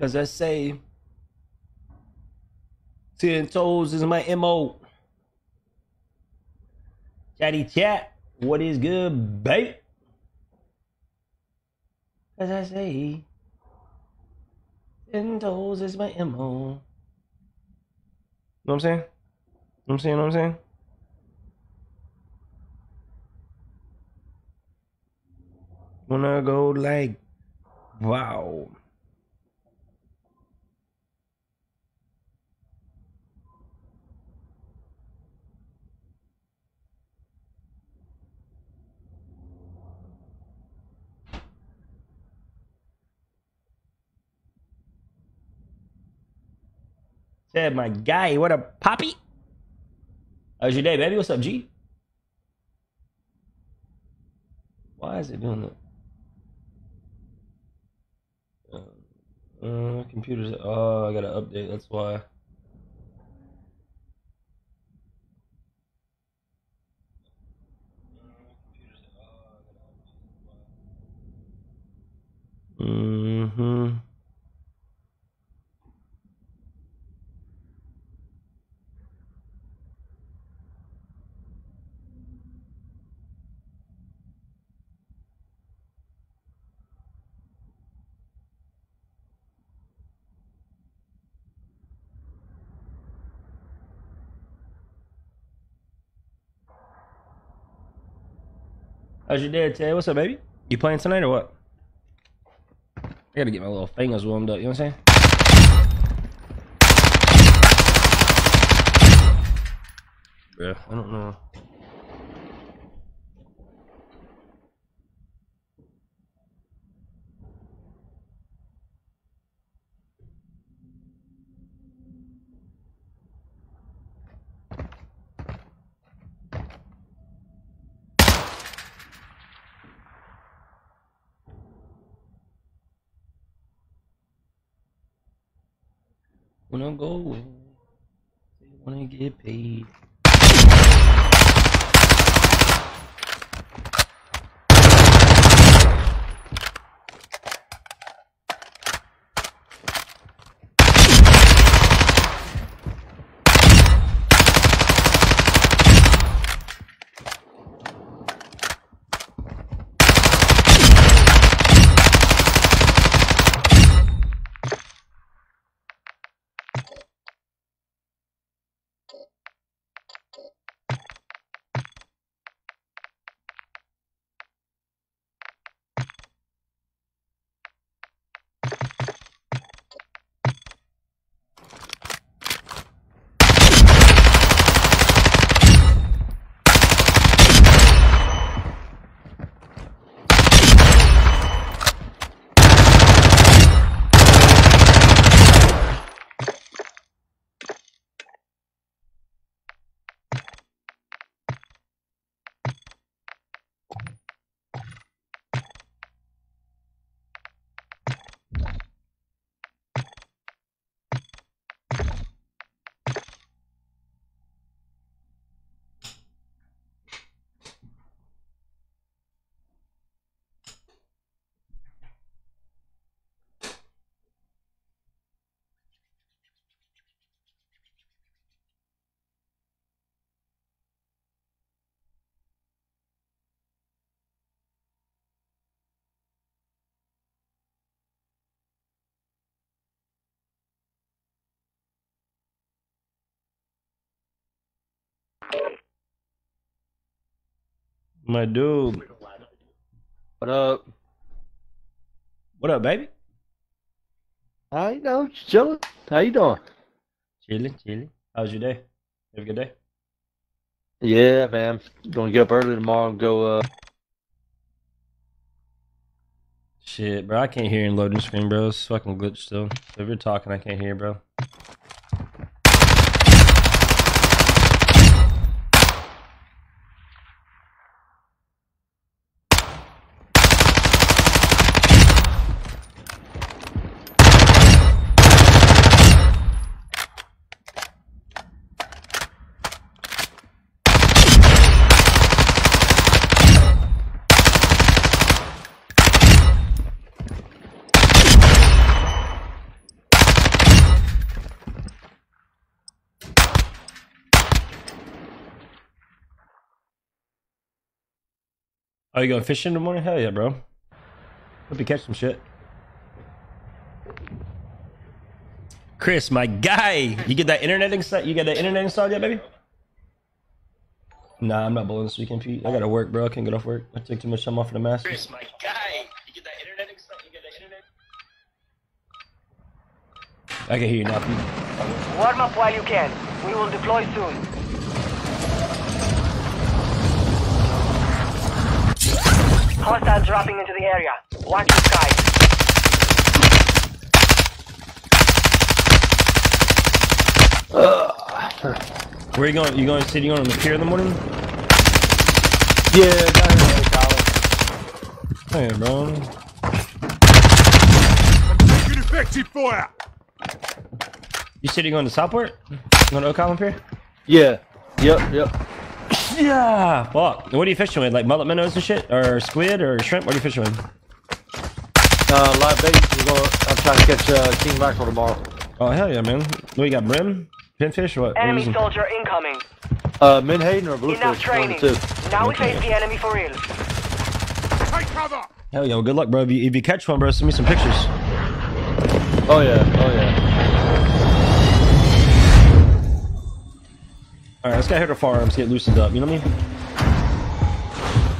As I say, ten toes is my mo. Chatty chat, what is good, babe? As I say, ten toes is my mo. Know what I'm saying? Know what I'm saying? Know what I'm saying? Wanna go like, wow. My guy, what up, Poppy? How's your day, baby? What's up, G? Why is it doing that? Uh, uh, computers. Oh, I gotta update. That's why. Mm-hmm. How's your day, Tay? What's up, baby? You playing tonight or what? I gotta get my little fingers warmed up. You know what I'm saying? Yeah, I don't know. My dude. What up? What up, baby? How you doing? Just chilling. How you doing? Chilling, chilling. How's your day? Have a good day? Yeah, man. Gonna get up early tomorrow and go. Uh, Shit, bro. I can't hear in loading screen, bro. It's fucking glitch still. So if you're talking, I can't hear, bro. Oh, you going fishing in the morning? Hell yeah, bro. Hope you catch some shit. Chris, my guy, you get that internet installed? You got that internet installed yet, baby? Nah, I'm not bowling this weekend, Pete. I gotta work, bro. I can't get off work. I took too much time off for the Masters. Chris, my guy, you get that internet installed? You get that internet? I can hear you now, Pete. Warm up while you can. We will deploy soon. Hostiles dropping into the area. Watch the skies. Uh, where you going? You going to city? You on the pier in the morning? Yeah, down in the college. Hey, bro. Taking effective fire! You said you're going to Southport? Going to Ocala Pier? Yeah. Yep, yep. Yeah. Fuck. What are you fishing with? Like mullet minnows and shit, or squid, or shrimp? What are you fishing with? Uh, live bait. We're going I'm trying to catch uh, king mackerel tomorrow. Oh hell yeah, man. What you got? Brim, pinfish, or what? what are you Enemy using? soldier incoming. Uh, Menhaden or Bluefish? Enough One of training. the two. Now we face the enemy for real. Take cover! Hell yeah. Well, good luck, bro. If you, if you catch one, bro, send me some pictures. Oh yeah, oh yeah. All right, let's get here to farms, get loosened up. You know what I mean?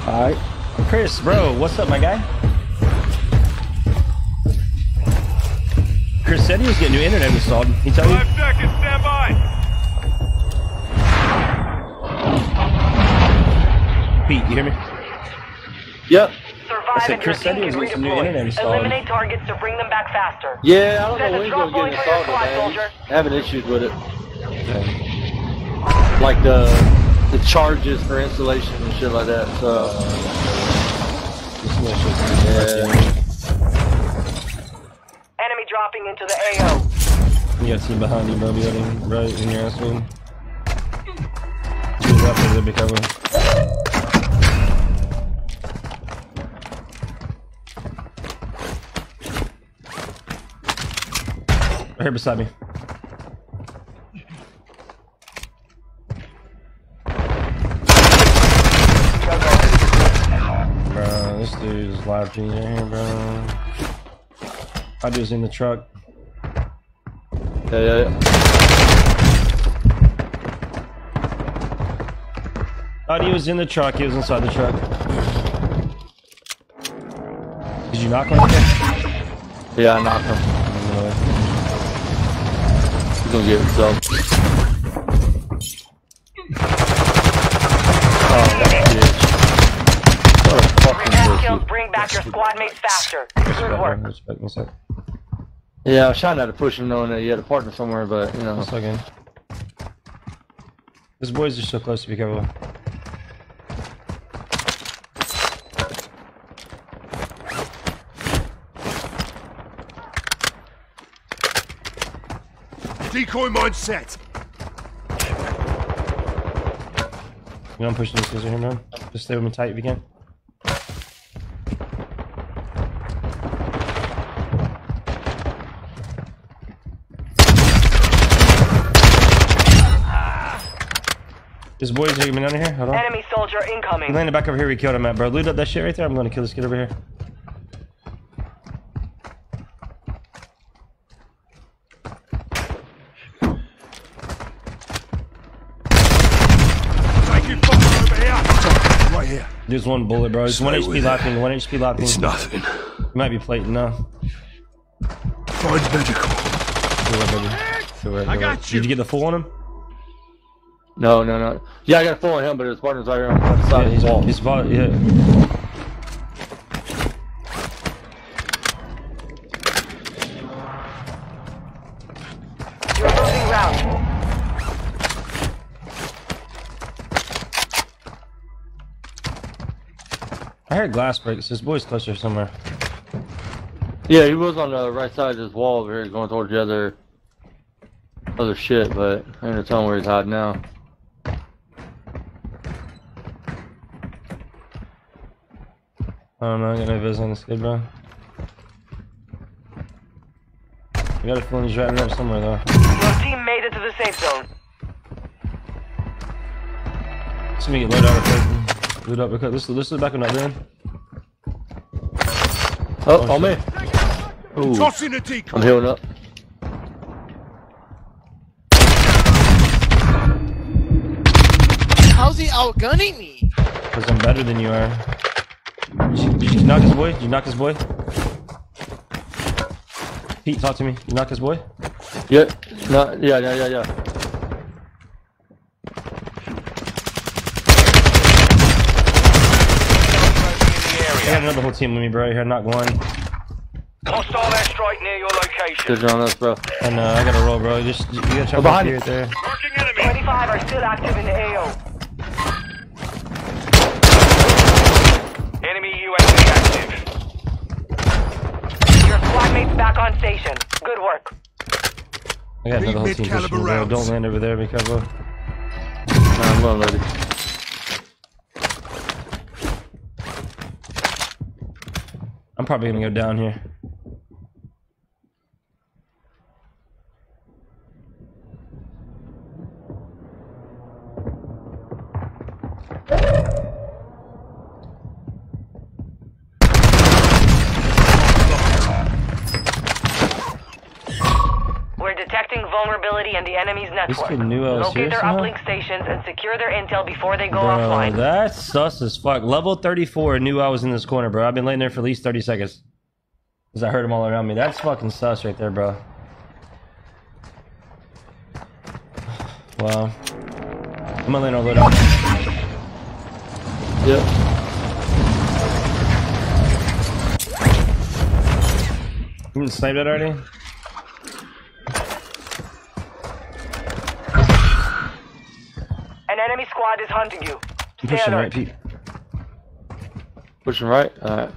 All right. Chris, bro, what's up, my guy? Chris said he was getting new internet installed. He tell you? Five seconds, stand by! Pete, you hear me? Yep. Survive said Chris your said he was getting some new internet installed. Eliminate targets to bring them back faster. Yeah, I don't Send know a when you're drop gonna get point for your installed, squad, man. soldier. Having issues with it. Like the the charges for installation and shit like that. So yeah. Enemy dropping into the AO. You got a team behind you, bro. Be right, right in your ass room. Get up there, be careful. Right here beside me. Bro, this dude's live in here, bro. I dude's in the truck. Yeah, yeah, yeah. Thought he was in the truck. He was inside the truck. Did you knock on it? Yeah, I knocked him. He's gonna get himself. Oh, that bitch. What a fucking Revenge kills pussy. bring back your squad mates faster. Good work. Respect me. Yeah, I was trying not to push him knowing that he had a partner somewhere, but you know. It's okay. Those boys are so close to be careful. Decoy mine set! You know I'm pushing these guys in here, man. Just stay with me tight if you can. This boys are coming down here. Hold on. Enemy soldier incoming. He incoming. landed back over here. We killed him at, bro. Loot up that shit right there. I'm gonna kill this kid over here. Taking fire over here! Right here. There's one bullet, bro. It's one HP with locking. One HP locking. It's nothing. Might be plating now. Find medical. Do it, baby. Do it, do I got you. Did you get the full on him? No, no, no. Yeah, I got a full on him, but his partner's right here on the side Yeah, of he's, the wall. he's about, yeah. You're losing round. I heard glass breaks. This boy's closer somewhere. Yeah, he was on the right side of this wall over here going towards the other other shit, but I ain't gonna tell him where he's hiding now. Oh, I don't know. I got no vision on this kid, bro. I got a feeling he's riding up somewhere, though. Your team made it to the safe zone. Let me get loaded out of Loot up because this this is back on that man. Oh, oh on me. Ooh, Tossing a decoy. I'm healing up. How's he outgunning me? Because I'm better than you are. Did you, knock his boy? Did you knock his boy? Pete, talk to me. You knock his boy? Yeah, no, yeah, yeah, yeah, yeah. I got another whole team with me, bro. Here, knock one. Hostile airstrike near your location. Good on us, bro. And uh, I gotta roll, bro. Just you gotta try Oh, to behind here you. right there. Marking enemy. 25 are still active in the AO. Enemy UAV active. Your squad mates back on station. Good work. I got another whole Need team pushing me, mid-caliber bro. Don't land over there, be careful. Nah, I'm going, lady. I'm probably gonna go down here. We're detecting vulnerability in the enemy's network. kid knew I was Locate here their somehow? uplink stations and secure their intel before they go Bro, offline. that's sus as fuck. Level 34 knew I was in this corner, bro. I've been laying there for at least 30 seconds. Because I heard him all around me. That's fucking sus right there, bro. Wow. I'm gonna land our load out. Yep. You can snipe that already? Squad is hunting you. I'm Stay pushing alert. right, Pete. Pushing right. Alright.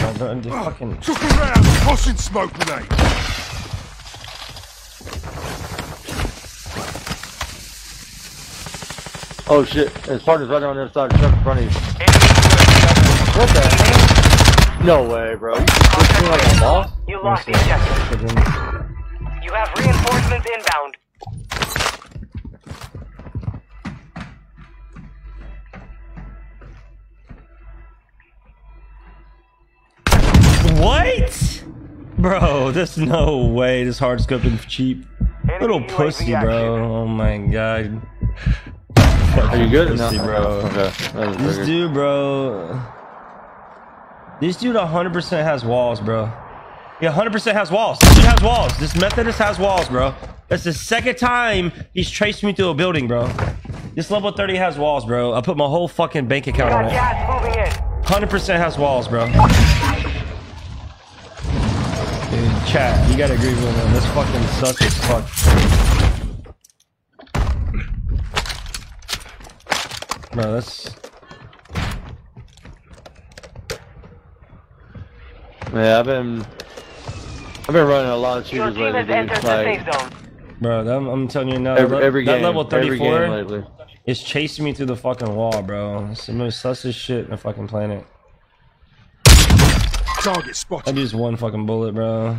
Don't, don't, just fucking... Took around. Tossing smoke grenade. Oh shit, his partner's right on the other side of the truck in front of you. What the heck? No way, bro. You just me like a boss? You lost the objective. You have reinforcements inbound. What? Bro, there's no way this hard scoping cheap. Enemy Little UAV pussy, active. bro. Oh my god. Are you good? Pussy, no, bro. Okay. This dude, bro. This dude 100% has walls, bro. He 100% has walls. This dude has walls. This Methodist has walls, bro. That's the second time he's traced me through a building, bro. This level 30 has walls, bro. I put my whole fucking bank account on it. gas moving in. 100% has walls, bro. Dude, chat, you gotta agree with me. This fucking sucks as fuck. Bro, that's... Yeah, I've been. I've been running a lot of Your shooters team lately, dude. entered the safe Like, zone. Bro, that, I'm telling you now, every, every that game, level every 34 game lately. is chasing me through the fucking wall, bro. It's the most sussest shit in the fucking planet. Target spot. I spotted. used one fucking bullet, bro.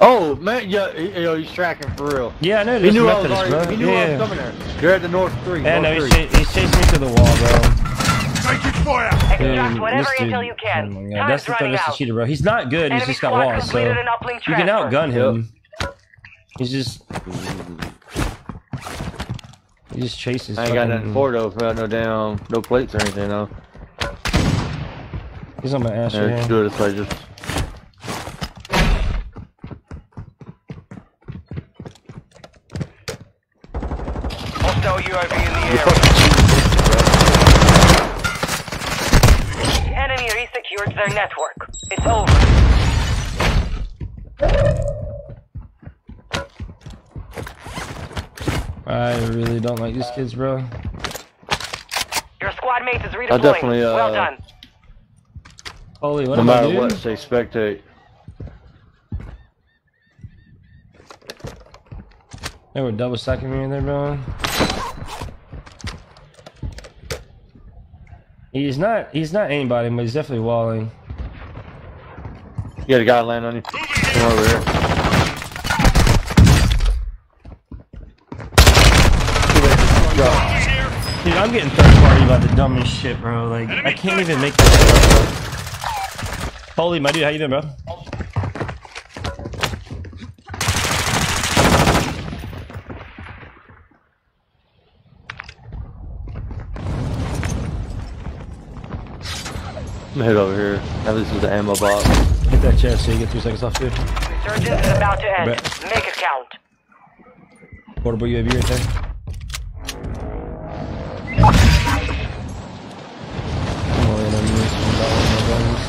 Oh man, yeah, he, yo, oh, he's tracking for real. Yeah, I know He this knew I was Methodist, already, bro. he knew I was coming there. You're at the north three. Yeah, no, north he's, three. cha- he's chasing me through the wall, bro. Taking fire. Extract Dude, whatever this dude- intel you oh can. my God, That's the running that's the cheater, bro. He's not good. He's just got walls, so completed an uplink you can outgun him. He's just he just chases. I ain't got nothing for it, though. Without no damn, no plates or anything though. He's on my ass Yeah, right let's here. do it this way. Just Hostile UAV in the area. The enemy resecured their network. It's over. I really don't like these kids, bro. Your squad mate is redeploying. I'll definitely, uh, well done. Holy, what no am I matter doing? what, say spectate. They were double stacking me in there, bro. He's not. He's not anybody, but he's definitely walling. You got a guy land on you. Come over here. Dude, I'm getting third party about the dumbest shit, bro. Like, I can't even make this up. Holy, my dude, how you doing, bro? I'm gonna head over here. Now this is the ammo box. Hit that chest so you get three seconds off, dude. Resurgence is about to end. Bet. Make it count. Portable UAV right there. Come on, I'm that one, my guns.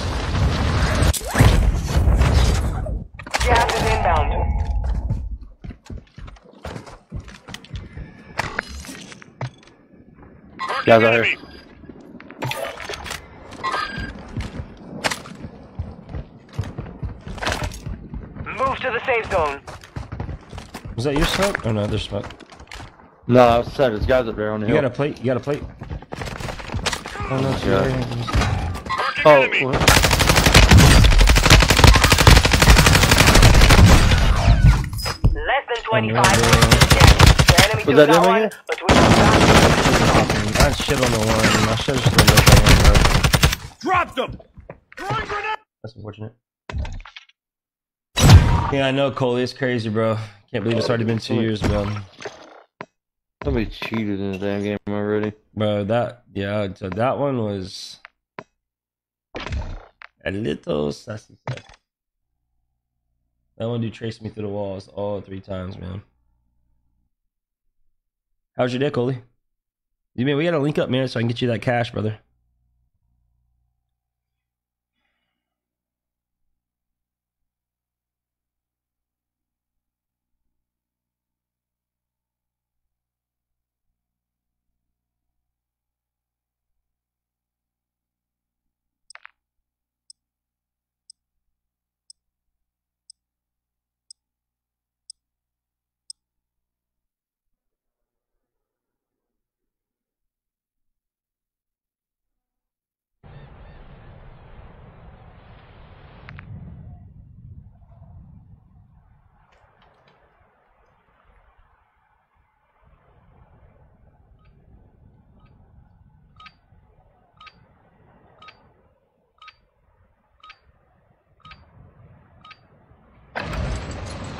Gas is inbound. Guys out here. Move to the safe zone. Was that your smoke? Oh no, there's smoke. No, I said there's guys up there on the You hill. got a plate? You got a plate? Oh no, it's Yeah. right here. Oh, what? Less than 25 seconds enemy Was that that him again? but we are back. I shit on the one. I should have just let that one, bro. Dropped them! That's unfortunate. Yeah, I know, Coley. It's crazy, bro. Can't believe it's already been two years, bro. Somebody cheated in the damn game already. Bro, that yeah, so that one was a little sassy. That one dude traced me through the walls all three times, man. How's your day, Coley? You mean we gotta link up, man, so I can get you that cash, brother.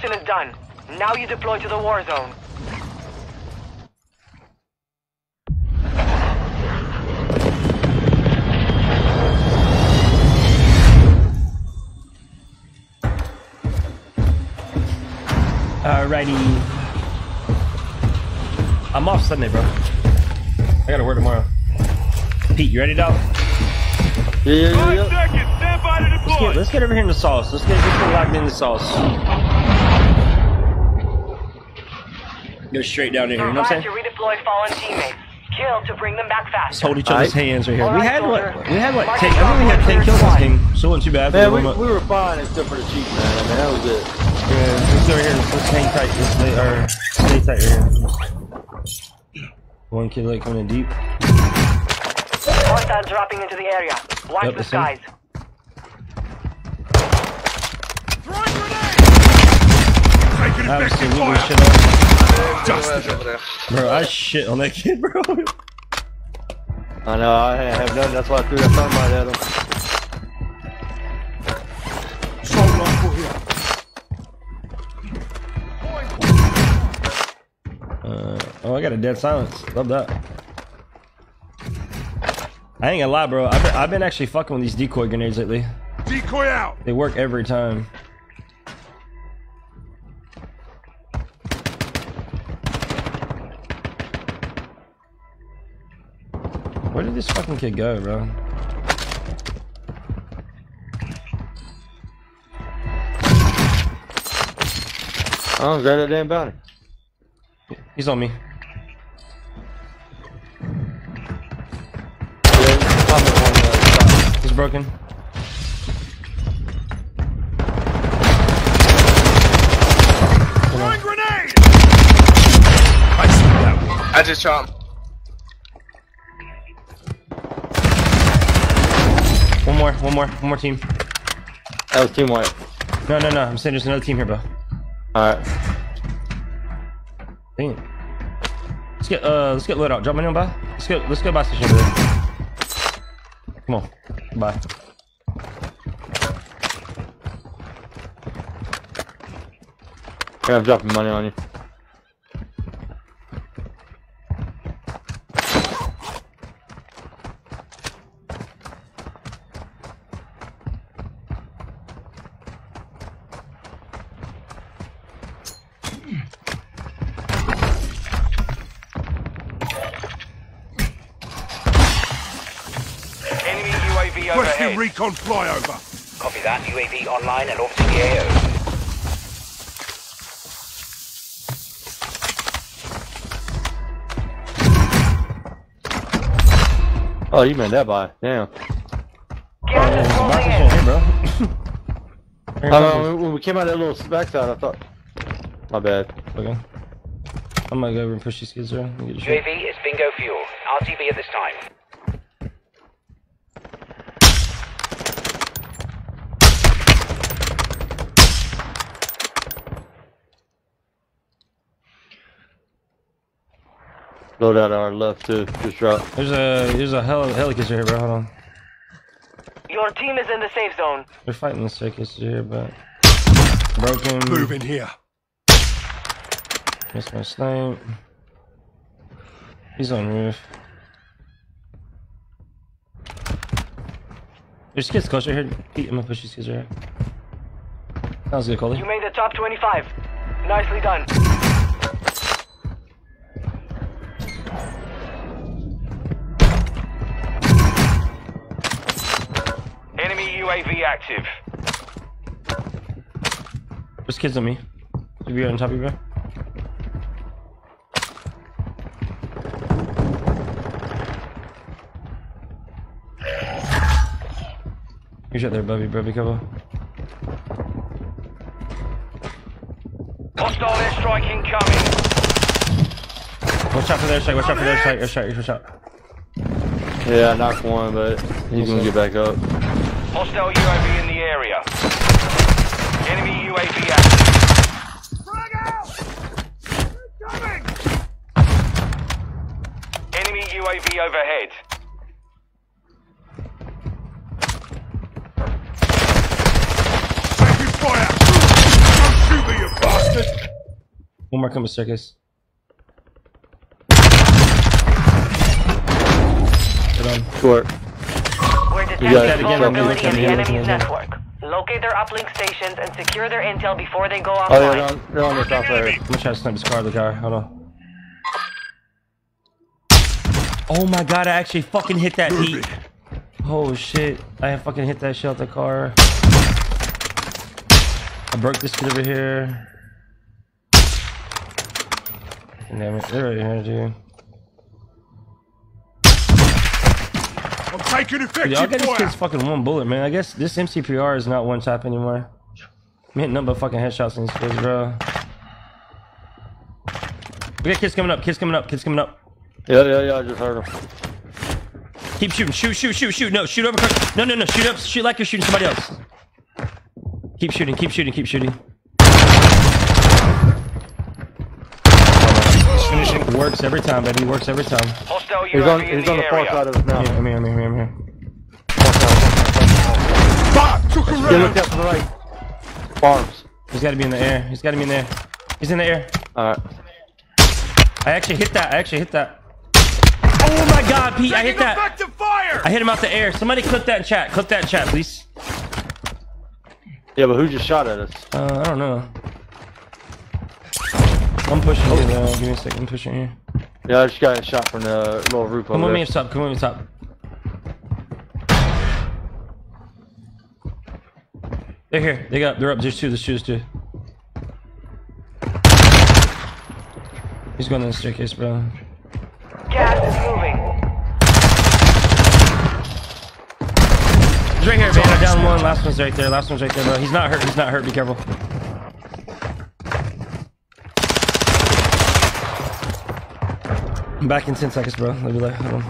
Preparation is done. Now you deploy to the war zone. Uh, Alrighty. I'm off Sunday, bro. I gotta work tomorrow. Pete, you ready, dog? Yeah, yeah, yeah, Five seconds! Stand by to Let's get, let's get over here in the sauce. Let's get, let's get locked in the sauce. Go straight down in here, you know what I'm saying? to redeploy fallen teammates. Kill to bring them back Let's faster. hold each other's Aight. hands right here. we had what? soldier. We had what? Mark 10, it I think we had 10 your kills this game. So it wasn't too bad. for Man, we, we were fine except for the cheat, man. I mean, that was it. Yeah, let's go over here. Let's hang tight. Let's stay, or stay tight right here. One kid like coming in deep. Hostiles dropping into the area. Watch Yep, the I see 'em. skies. Throwing grenade! Taking effective Absolutely fire! Shit on. Bro, I shit on that kid, bro. I know, I have nothing. That's why I threw that thermite at him. Assault rifle here. Uh, oh, I got a dead silence. Love that. I ain't gonna lie, bro. I've been, I've been actually fucking with these decoy grenades lately. Decoy out. They work every time. Did this fucking kid go, bro? Oh, grab that damn bounty. He's on me. He's coming on the side. He's broken. Throwing grenade. I see that one. I just shot him. More, one more, one more team. That was team white. No, no, no. I'm saying there's another team here, bro. Alright. Dang it. Let's get uh let's get load out. Drop money on buy. Let's go let's go buy station there. Come on. Bye. Yeah, I'm dropping money on you. Recon flyover. Copy that. UAV online and off to the AO. Oh, you meant that by. Damn. Gas is Buy closing in. here, bro. Here, I fuckers. know, when we came out of that little backside, I thought. My bad. Okay. I'm gonna go over and push these kids around. and get a shot. UAV is bingo fuel. RTB at this time. Load out our left too. Just drop. There's a there's a hell helicopter here, bro. Hold on. Your team is in the safe zone. They're fighting the helicopter here, but broken. Moving here. Missed my snipe. He's on roof. There's kids closer here. Pete, I'm gonna push these kids right here. Sounds good, Coley. You made the top 25. Nicely done. UAV active. There's kids on me. If you're on top of you, bro. You're shot there, Bubby, bro. Be careful. Hostile airstrike incoming. Watch out for their strike. Watch out for their strike. Airstrike. Watch out. Yeah, I knocked one, but he's gonna get back up. Hostile UAV in the area. Enemy UAV active. Frag out. Coming. Enemy UAV overhead. Taking fire. Don't shoot me, you bastard. One more coming staircase. Get on. Short. We're You got it again, in the looking, I'm enemy's network. Locate their uplink stations and secure their intel before they go Oh offline. yeah, they're on, they're on the south area. I'm gonna try to snipe this car the car. Hold on. Oh my god, I actually fucking hit that heat. Oh shit. I fucking hit that shit out the car. I broke this kid over here. Damn it. They're right here, dude. I'm taking Dude, effective Y'all get these fire. kids fucking one bullet, man. I guess this MCPR is not one tap anymore. I'm hitting nothing but fucking headshots in this kids, bro. We got kids coming up, kids coming up, kids coming up. Yeah, yeah, yeah. I just heard him. Keep shooting. Shoot, shoot, shoot, shoot. No, shoot over. No, no, no. Shoot up. Shoot like you're shooting somebody else. Keep shooting. Keep shooting. Keep shooting. Works every time, baby. He works every time. Hostile He's on, he's the on the far side of us now. Yeah, I'm here. I'm here. I'm here. Fuck, took a Yeah, look up to the right. Farms. He's got to be in the air. He's got to be in the air. He's in the air. Alright. I actually hit that. I actually hit that. Oh my god, Pete, I hit Taking that. effective fire! I hit him out the air. Somebody clip that in chat. Clip that in chat, please. Yeah, but who just shot at us? Uh, I don't know. I'm pushing you though. Give me a second. I'm pushing you. Yeah, I just got a shot from the little roof Come over with me there. up top. Come with me up top. They're here. They got. They're up. There's two. There's two. There's two. He's going down the staircase, bro. Gas is moving. He's right here, man. I down one. Last one's right there. Last one's right there, bro. He's not hurt. He's not hurt. Be careful. I'm back in 10 seconds, bro. Let me let. Hold on.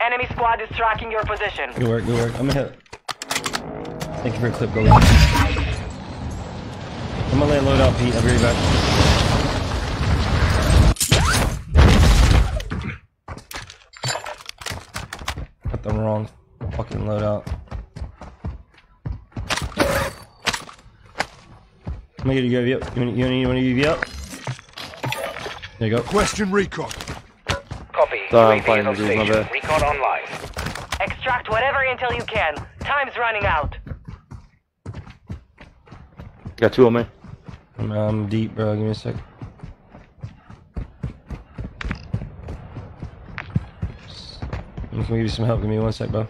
Enemy squad is tracking your position. Good work. Good work. I'm gonna hit. Thank you for a clip, Goldie. I'm gonna lay a load out, Pete. I'll be right back. Got the wrong fucking load out. I'm gonna get a UAV up. You want, you want, you want a UAV up? There you go. Question recon. Copy. Sorry, I'm UAV fighting the dude, my station. bad. Recon online. Extract whatever intel you can. Time's running out. Got two on me. I'm, I'm deep, bro. Give me a sec. Can we give you some help? Give me one sec, bro.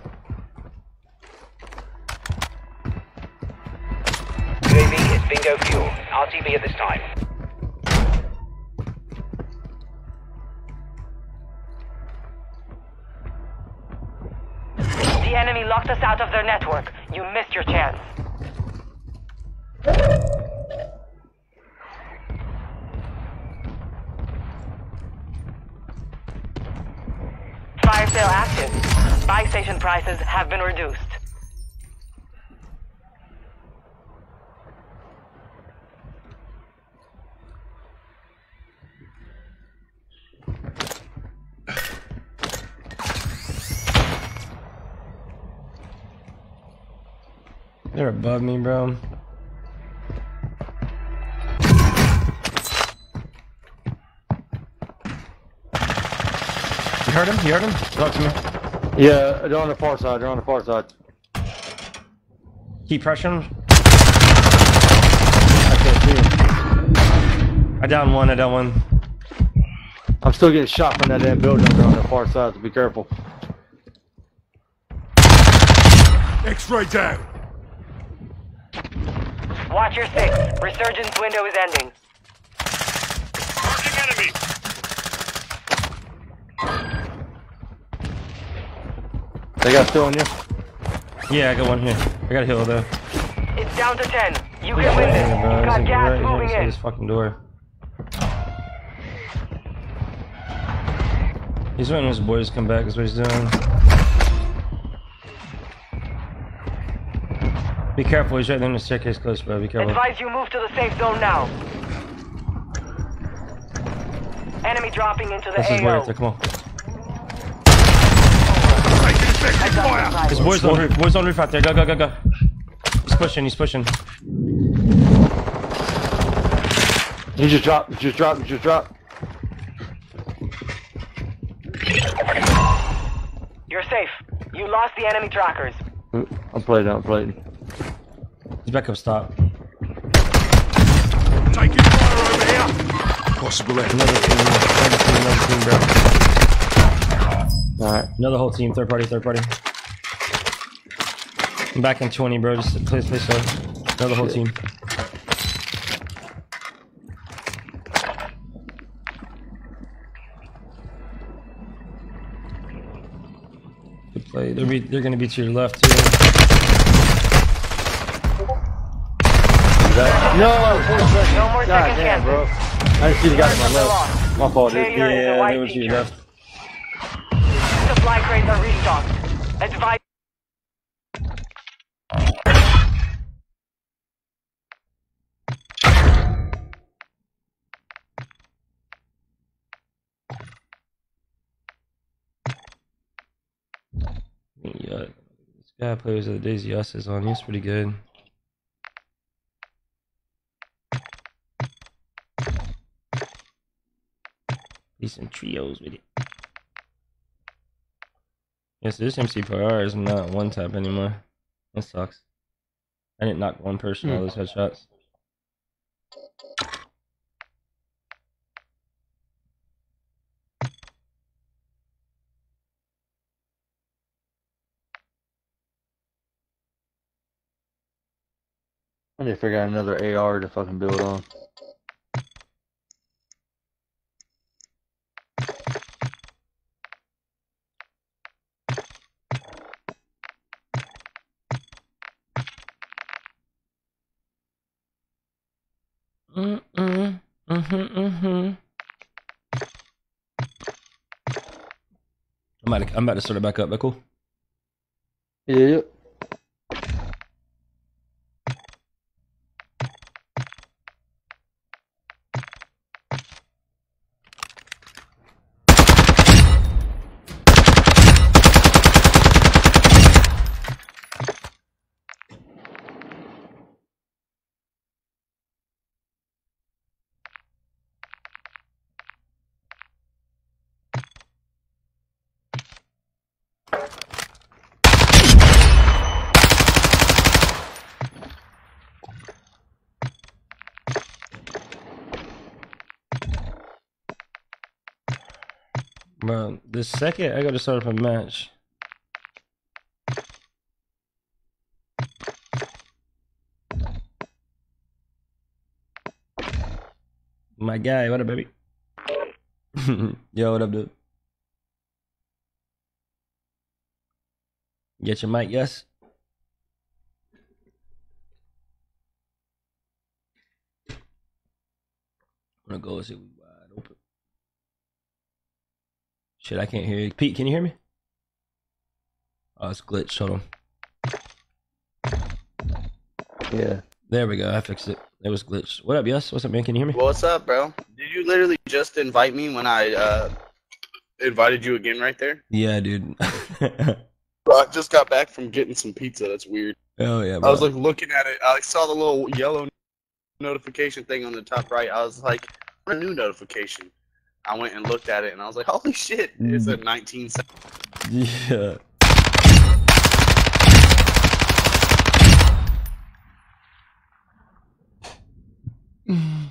Fuel. At this time. The enemy locked us out of their network. You missed your chance. Fire sale active. Buy station prices have been reduced. They're above me, bro. You heard him? You heard him? Talk to me. Yeah, they're on the far side. They're on the far side. Keep pressuring him. I can't see him. I down one. I down one. I'm still getting shot from that damn building. They're on the far side, so be careful. X-ray down. Watch your six. Resurgence window is ending. Marking enemy. They got still on you. Yeah, I got one here. I got a heal though. It's down to 10. You can win this. Yeah, bro. You've got like gas right moving inside in. this fucking door. He's waiting for his boys to come back. That's what he's doing. Be careful. He's right there in the staircase close, bro. Be careful. I advise you move to the safe zone now. Enemy dropping into the That's his boy AO. right there. Come on. Taking effective fire. Adjust His boy's on roof. Boy's on roof out there. Go, go, go, go. He's pushing. He's pushing. He just dropped. he Just dropped. he Just dropped. You're safe. You lost the enemy trackers. I'm playing. I'm playing. He's back up. Stop. Taking fire over here. Possible enemy. Another team. Another team. Another team, bro. All right. Another whole team. Third party. Third party. I'm back in 20, bro. Just play, play slow. Another whole Shit. team. Good play. They're, be, they're gonna be to your left too. No, four. No more God second damn, chances. bro. I didn't see the guy to my left. My fault, dude. Failure Yeah, white they were to your feature. left. Supply crates are restocked. Advise. Yeah, this guy plays the Daisy Us is on. He's pretty good. Decent trios with it. Yes, this MC4R is not one tap anymore. That sucks. I didn't knock one person hmm. all those headshots. I need to figure out another AR to fucking build on. Mm-mm. Mm-hmm, mm-hmm. I'm about, to, start it back up. That cool? Yeah. Second I gotta start up a match. My guy, what up, baby? Yo, what up, dude? Get your mic, yes? I'm gonna go see we wide open. Shit, I can't hear you. Pete, can you hear me? Oh, it's glitched. Hold on. Yeah. There we go. I fixed it. It was glitched. What up, yes? What's up, man? Can you hear me? What's up, bro? Did you literally just invite me when I uh, invited you again right there? Yeah, dude. Bro, I just got back from getting some pizza. That's weird. oh yeah, I was like looking at it. I saw the little yellow notification thing on the top right. I was like, a new notification. I went and looked at it, and I was like, holy shit! It's a mm. 19 yeah. Oh,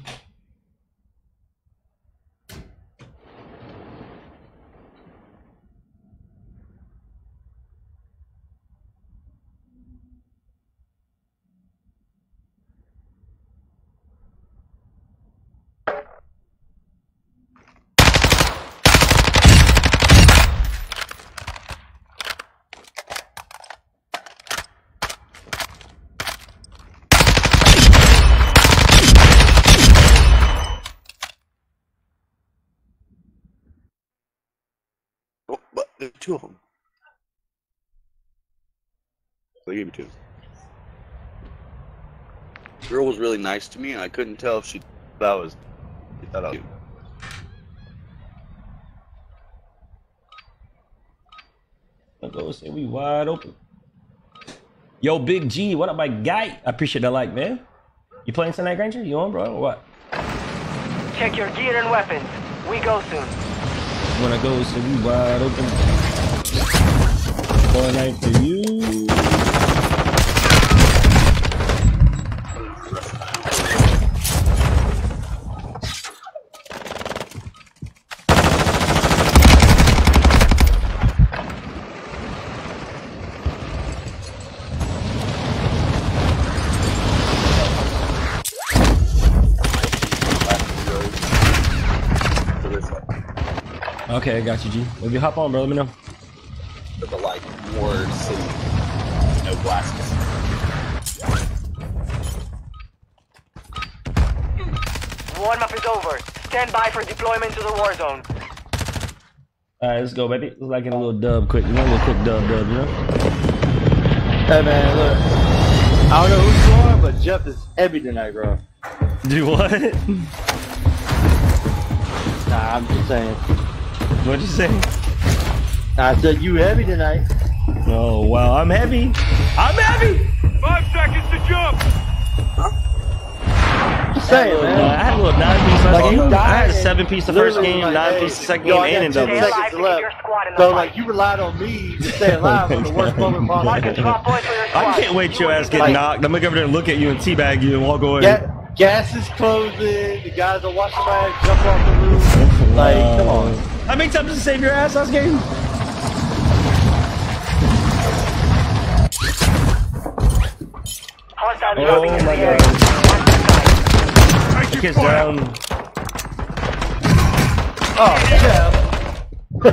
but there's two of them. They gave me two. Girl was really nice to me, and I couldn't tell if she thought I was. She thought I was. I'll go say we wide open. Yo, Big G, what up, my guy? I appreciate that like, man. You playing tonight, Granger? You on, bro, or what? Check your gear and weapons. We go soon. When I go say we wide open. Fortnite for you. To side. Okay, I got you, G. If you hop on, bro, let me know. To the war city. No glasses. Warm-up is over. Stand by for deployment to the war zone. All right, let's go, baby. Let's like get a little dub quick. You know, a little quick dub, dub, you know? Hey man, look. I don't know who's going, but Jeff is heavy tonight, bro. Do what? Nah, I'm just saying. What'd you say? I said you heavy tonight. Oh, wow, I'm heavy. I'm heavy. Five seconds to jump. just saying, Uh. I had a little nine piece last Like, game. you I had a seven piece the first game, like, nine hey, piece the second yo, game, and in got doubles. Seconds alive to keep left. your squad in the So like you relied on me to stay alive on the worst moment Mark a possible. drop point for your squad. I can't wait your ass will get Like- knocked. I'm gonna go over there and look at you and teabag you and walk away. Ga- gas is closing. The guys are watching my ass jump off the roof. Like, come on. How many times did you save your ass last game? Hostiles Oh dropping into my the area. God. Watch the side. Taking Kids fire. down. Oh, yeah.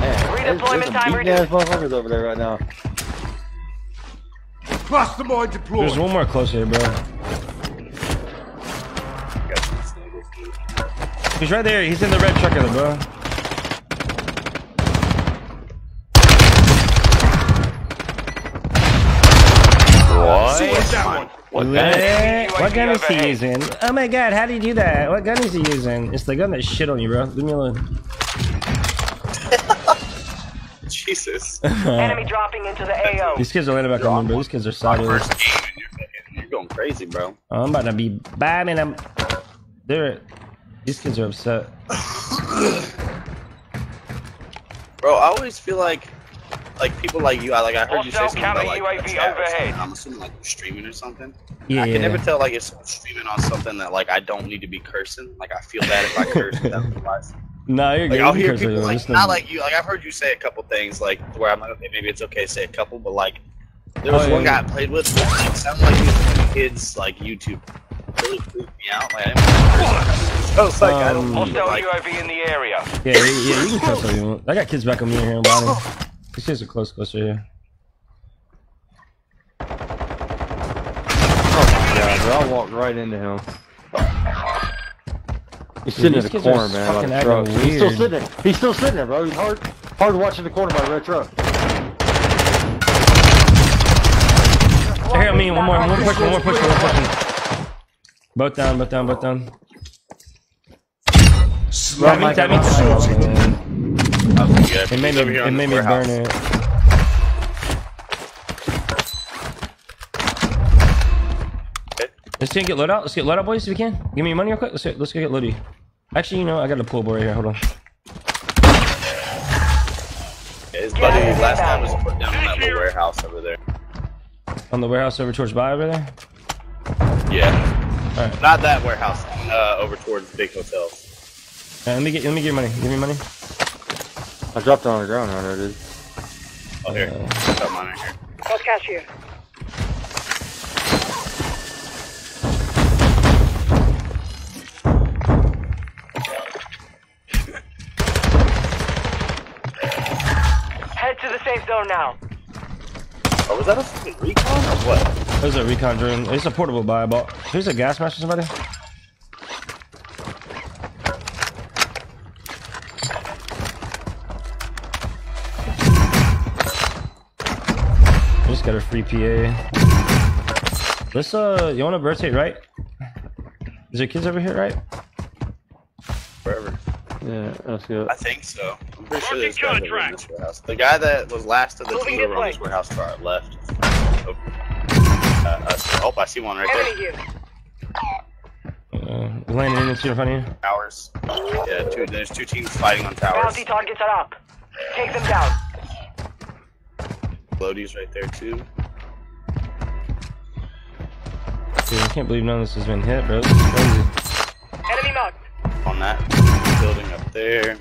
Man, Redeployment there's some time beating ass motherfuckers over there right now. Cluster mine deployed. There's one more closer here, bro. He's right there. He's in the red truck, bro. Sword down. What, what gun is he using? Oh my god, how do you do that? What gun is he using? It's the gun that shit on you, bro. Leave me alone. Jesus. Enemy dropping into the AO. These kids are landing back on bro. These kids are My sideways. first you're, you're going crazy, bro. I'm about to be bombing them. They're these kids are upset. Bro, I always feel like like people like you, I like I heard you say something about like UAV a chat or overhead. something. I'm assuming like you're streaming or something. Yeah, I can never tell like if someone's streaming on something that like I don't need to be cursing. Like I feel bad if I curse without realizing. Nah, you're Like good. I'll hear people like Just not like you. Like I've heard you say a couple things like where I'm like okay maybe it's okay to say a couple, but like there was Oh, yeah, one guy. I played with that like, sounded like he was one kids like YouTube. Really freaked me out. Like I, didn't wanna curse. I was like I don't Um, Hostile like UAV in the area. Yeah, yeah, yeah, you can curse all you want. I got kids back on me here in bottom. These kids are close, closer here. Oh, yeah, bro, I walked right into him. He's sitting these in the corner, man, by fucking the acting truck. He's still sitting there. He's still sitting there, bro. He's hard, hard watching the corner by the red truck. Here, I mean, one more, one more push, one more push, one more push. Both down, both down, both down. Slamming That down means- sorted. that was good. It made me, it made me burn it. Let's get load out. Let's get load out, boys, if we can. Give me your money real quick. Let's get, let's go get loady. Actually, you know, I got a pull board right here. Hold on. His buddy Yeah, last time was put down in that little warehouse over there. On the warehouse over towards by over there. Yeah. Alright. Not that warehouse. Uh, over towards big hotels. Alright, let me get, let me get your money. Give me money. I dropped it on the ground right there, dude. Oh, here. Uh, Got mine right here. Cost cash here. Head to the safe zone now. Oh, was that a fucking recon or what? Was a recon drone. It's a portable buy I bought. Here's a gas mask for somebody. Got a free PA. Let's uh, you want to rotate right? Is there kids over here, right? Wherever. Yeah, that's good. I think so. I'm pretty sure there's guys over in this warehouse. The guy that was last of the Moving two over on this this warehouse to our left. Oh. Uh, uh, oh, I see one right there. Here. Uh, landing into in front of you. Towers. Yeah, two, there's two teams fighting on towers. Bounty targets are up. Take them down. Lodi's right there too. Dude, I can't believe none of this has been hit, bro. This is crazy. Enemy marked. On that building up there.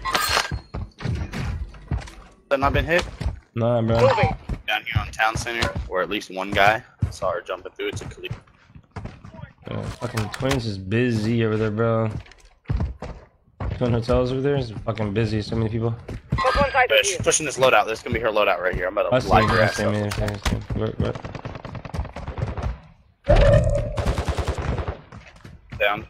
That not been hit? Nah, bro. Moving. Down here on town center, or at least one guy. Saw her jumping through. It's a Khalid. Uh, fucking Twins is busy over there, bro. Twin Hotels over there is fucking busy. So many people. Got one side But of she's pushing this loadout. This is gonna be her loadout right here. I'm about to see light him. her ass up. I see him, I see him. Where, where? Down.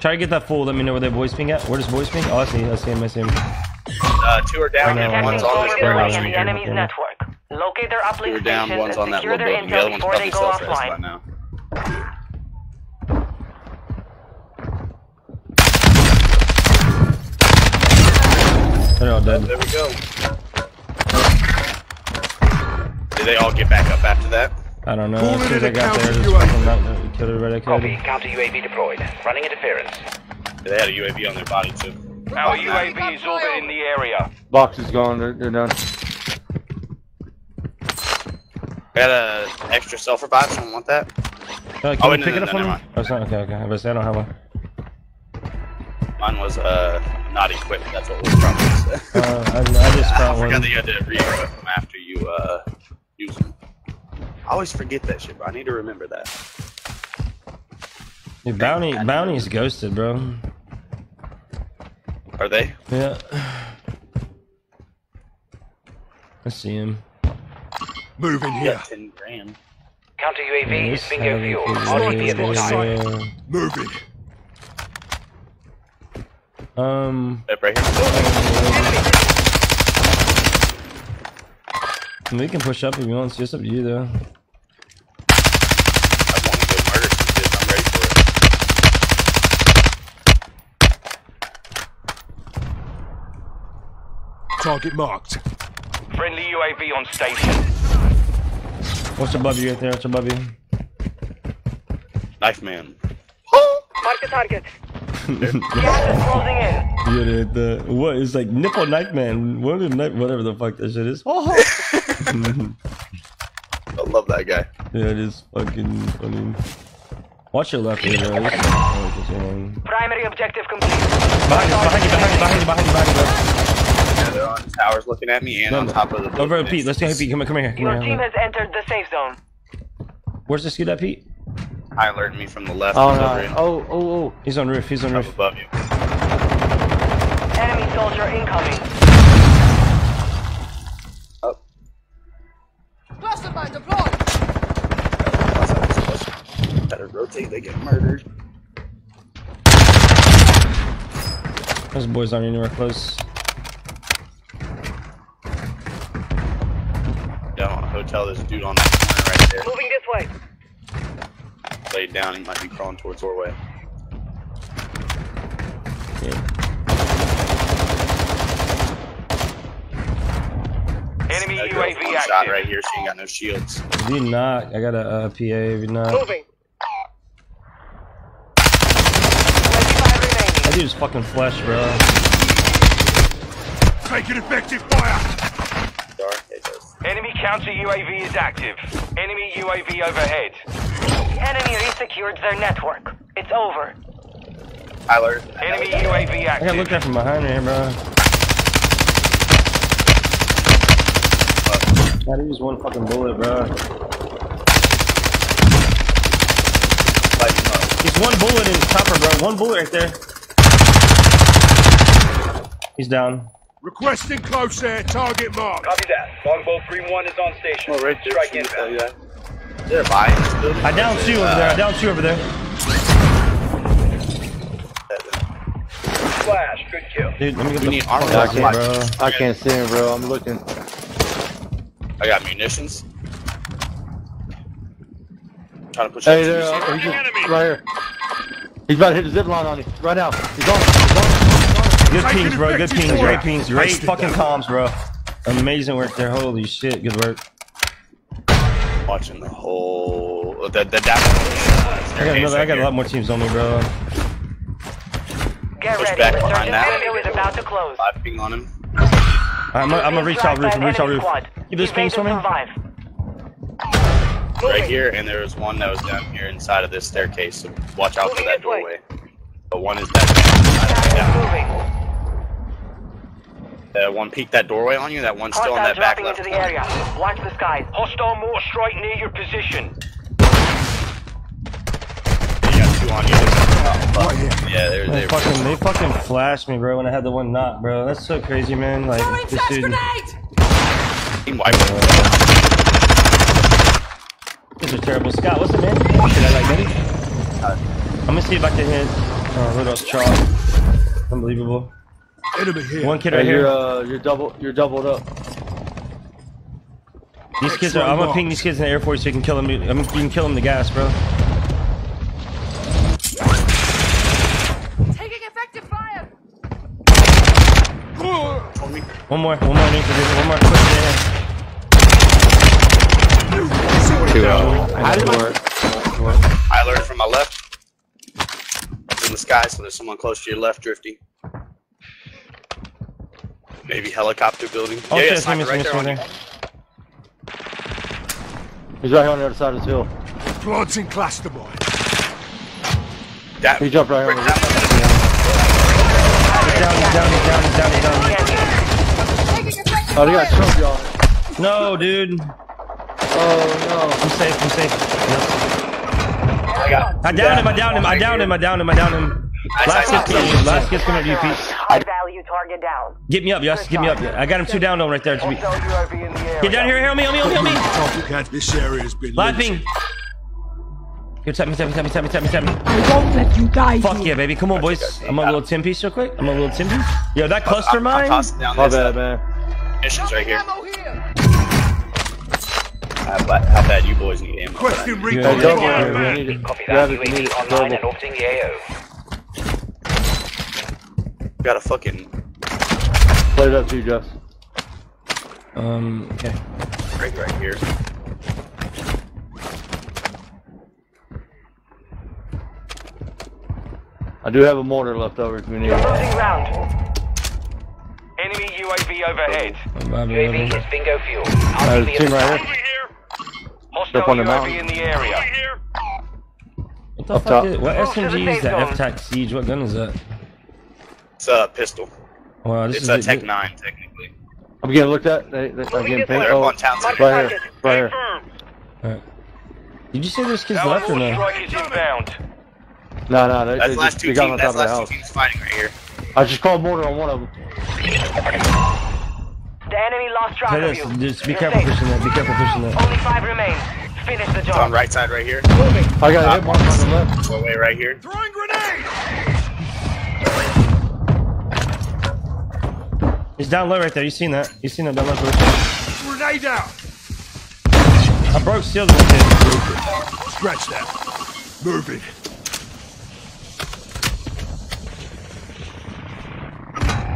Try to get that full. Let me know where their voice ping at. Where does voice ping? Oh, I see. I see him. I see him. Uh, two are down, I know, and one's on this Vulnerability warehouse. the enemy's network. Locate their uplink are down, stations one's and on that secure their building. The other intel before they go offline. All dead. There we go. Did they all get back up after that. I don't know. Call As soon it as I got there, just if you fucking knocked- killed everybody I Copy. Counter UAV deployed. Running interference. They had a UAV on their body too. Our UAV is orbiting the area. Box is gone. They're, they're done. Got a extra self revive. Someone want that? Uh, can Oh, you wait, no, pick no, it up no, for me? never mind. Oh, it's not? Okay, okay. I was I don't have one. Mine was uh not equipped. That's what was from. Uh, I, I just I found forgot one. that you had to re-equip them after you uh use them. I always forget that shit, but I need to remember that. Dude, bounty, bounty's ghosted, bro. Are they? Yeah. I see him. Moving here. Yeah, ten grand. Counter UAV This is bingo fuel. RTB at do this time. with, Moving. Um, Yep, right here. we can push up if you want. It's just up to you, though. I want to go murder some kids. I'm ready for it. Target marked. Friendly UAV on station. What's above you right there? What's above you? Knife man. Mark the target. Gas is closing in. Yeah, the, the what is like nipple knife man? What is knife? Whatever the fuck that shit is. Oh, I love that guy. yeah, it is fucking funny. Watch your left, here, bro. This is- it's just, um, Primary objective complete. Behind you, behind you, behind you, behind you, behind you, behind you, bro. Yeah, they're on towers looking at me and on top of the. Over at Pete. Let's go, Pete. Come here, come here. Come Your here. team has entered the safe zone. Where's the scoot at, Pete? High alert me from the left. Oh no. Oh oh oh. He's on roof. He's on up roof. above you. Enemy soldier incoming. Oh. Up. Cluster deployed. Better rotate. They get murdered. Those boys aren't anywhere close. Down on a hotel. There's a dude on that corner right there. Moving this way. There. Laid down. He might be crawling towards doorway. Yeah. Enemy UAV one shot active. right here. She ain't got no shields. If you knock, I got a uh, PA. If you knock, Moving. 25 remaining. that dude's fucking flesh, bro. Taking effective fire. Dark. Enemy counter UAV is active. Enemy UAV overhead. The enemy resecured their network. It's over. High alert. Enemy UAV active. I got active. looked at from behind here, bro. Not even one fucking bullet, bro. Light him up. He's one bullet in his chopper, bro. One bullet right there. He's down. Requesting close air. Target mark. Copy that. Longbow 3-1 is on station. Oh, right there. Strike Shoot, inbound. Oh, They're buying this building. I downed two over there. I downed two over there. Flash. Good kill. Dude, let me get We the need armor. out I can't. bro. I can't see him, bro. I'm looking. I got munitions. i Trying to push Hey up there. to uh, he's just- right here. He's about to hit the zip line on you right now. He's on. He's on. Good Taking pings, bro. Good effective pings. fire. Great pings. Great Wasted fucking comms, bro. Amazing work there. Holy shit. Good work. Watching the whole the the down. I got another. I got a lot more teams on me, bro. Get Push ready. back Resurgence behind that. window is about to close. Live ping on him. I'm gonna, I'm gonna reach out roof. Strike by Reach out roof. squad. Keep those pings for me. Survive. Right here, and there was one that was down here inside of this staircase. So watch out for that this way. doorway. The one is that Gas is moving. the one peeked that doorway on you. That one's still in Hostiles that back dropping left into the area. Watch the skies. Hostile mortar strike near your position. You got two on you. Oh, fuck. Yeah, they're They they're fucking, they fucking flashed me, bro. When I had the one knock, bro. That's so crazy, man. Like Throwing this flash dude. grenade. team wiped. This is terrible. Scott, what's it, man? Should I like maybe? I'm gonna see if I can hit. Oh, Rudolph's chalk. Unbelievable. Enemy here. One kid Hey, right you're here. uh, you're double. You're doubled up. These kids are. I'm gonna ping these kids in the Air Force so you can kill them. I mean, you can kill them the gas, bro. Taking effective fire. One more. One more. I need. One more. Quick. Yeah. Two out. How did it? I learned from my left. It's in the sky, so there's someone close to your left drifting. Maybe helicopter building. Oh, yeah, yeah, sniper Timmy, right Timmy, there on He's right here on the other side of this hill. Planting cluster mine. That, He jumped right here on the that- He's down, he's down, he's down, he's down, he's down. Taking effective Oh, they got fire. trophy on it. No, dude. Oh, no. I'm safe, I'm safe. Yes. I got I downed him, I downed him, I downed him, I downed him, I downed him. Last kid's coming to you, last kid's coming to you, Pete. High target down. Get me up, yes, get me up. I got him two down though right there. Hostile UAV in the area. Get down here, help me, help me, help me, help me. Copycat, this area has been Live looted. ping. Here, tap me, tap me, tap me, tap me, tap me, tap me. I won't let you die. Fuck yeah, baby. Come on, boys. I'm a little 10 piece real quick. I'm a little 10 piece. Yo, that cluster I'm, I'm mine. tossing down My bad, uh, man. missions right here. How bad, how bad you boys need ammo? Question Hey, recon. double here. We need. Copy Grab that. it, need it. online and Double. orbiting the AO. Got a fucking Play it up to you, Jess. Um, okay. break right here. I do have a mortar left over if you need it. Closing round. Enemy UAV overhead. UAV is bingo fuel. Uh, there's a team right here. Hostile Up on the UAV mountain. in the area. What the Up fuck top. is, what Move to the SMG is that? zone. F-Tac Siege. What gun is that? It's a pistol. Wow, this It's is a it- Tech 9, technically. I'm getting looked at. They, they, I'm getting paint. Oh, on town right center. here. Right here. Alright. Did you say there's kids left or war no? strike is inbound. No, no, they, That's they, last two they got on top of That's the the last house. two teams fighting right here. I just called mortar on one of them. The enemy lost track Hey, of this, you. just be You're careful safe. pushing that. Be careful pushing that. Only five remain. Finish the It's on right side right here. I got a hit mark on the left. Go away right here. Throwing grenade! He's down low right there. You seen that? You seen that down low? Bruce? Grenade out! I broke steel to one kid. Scratch that. Moving.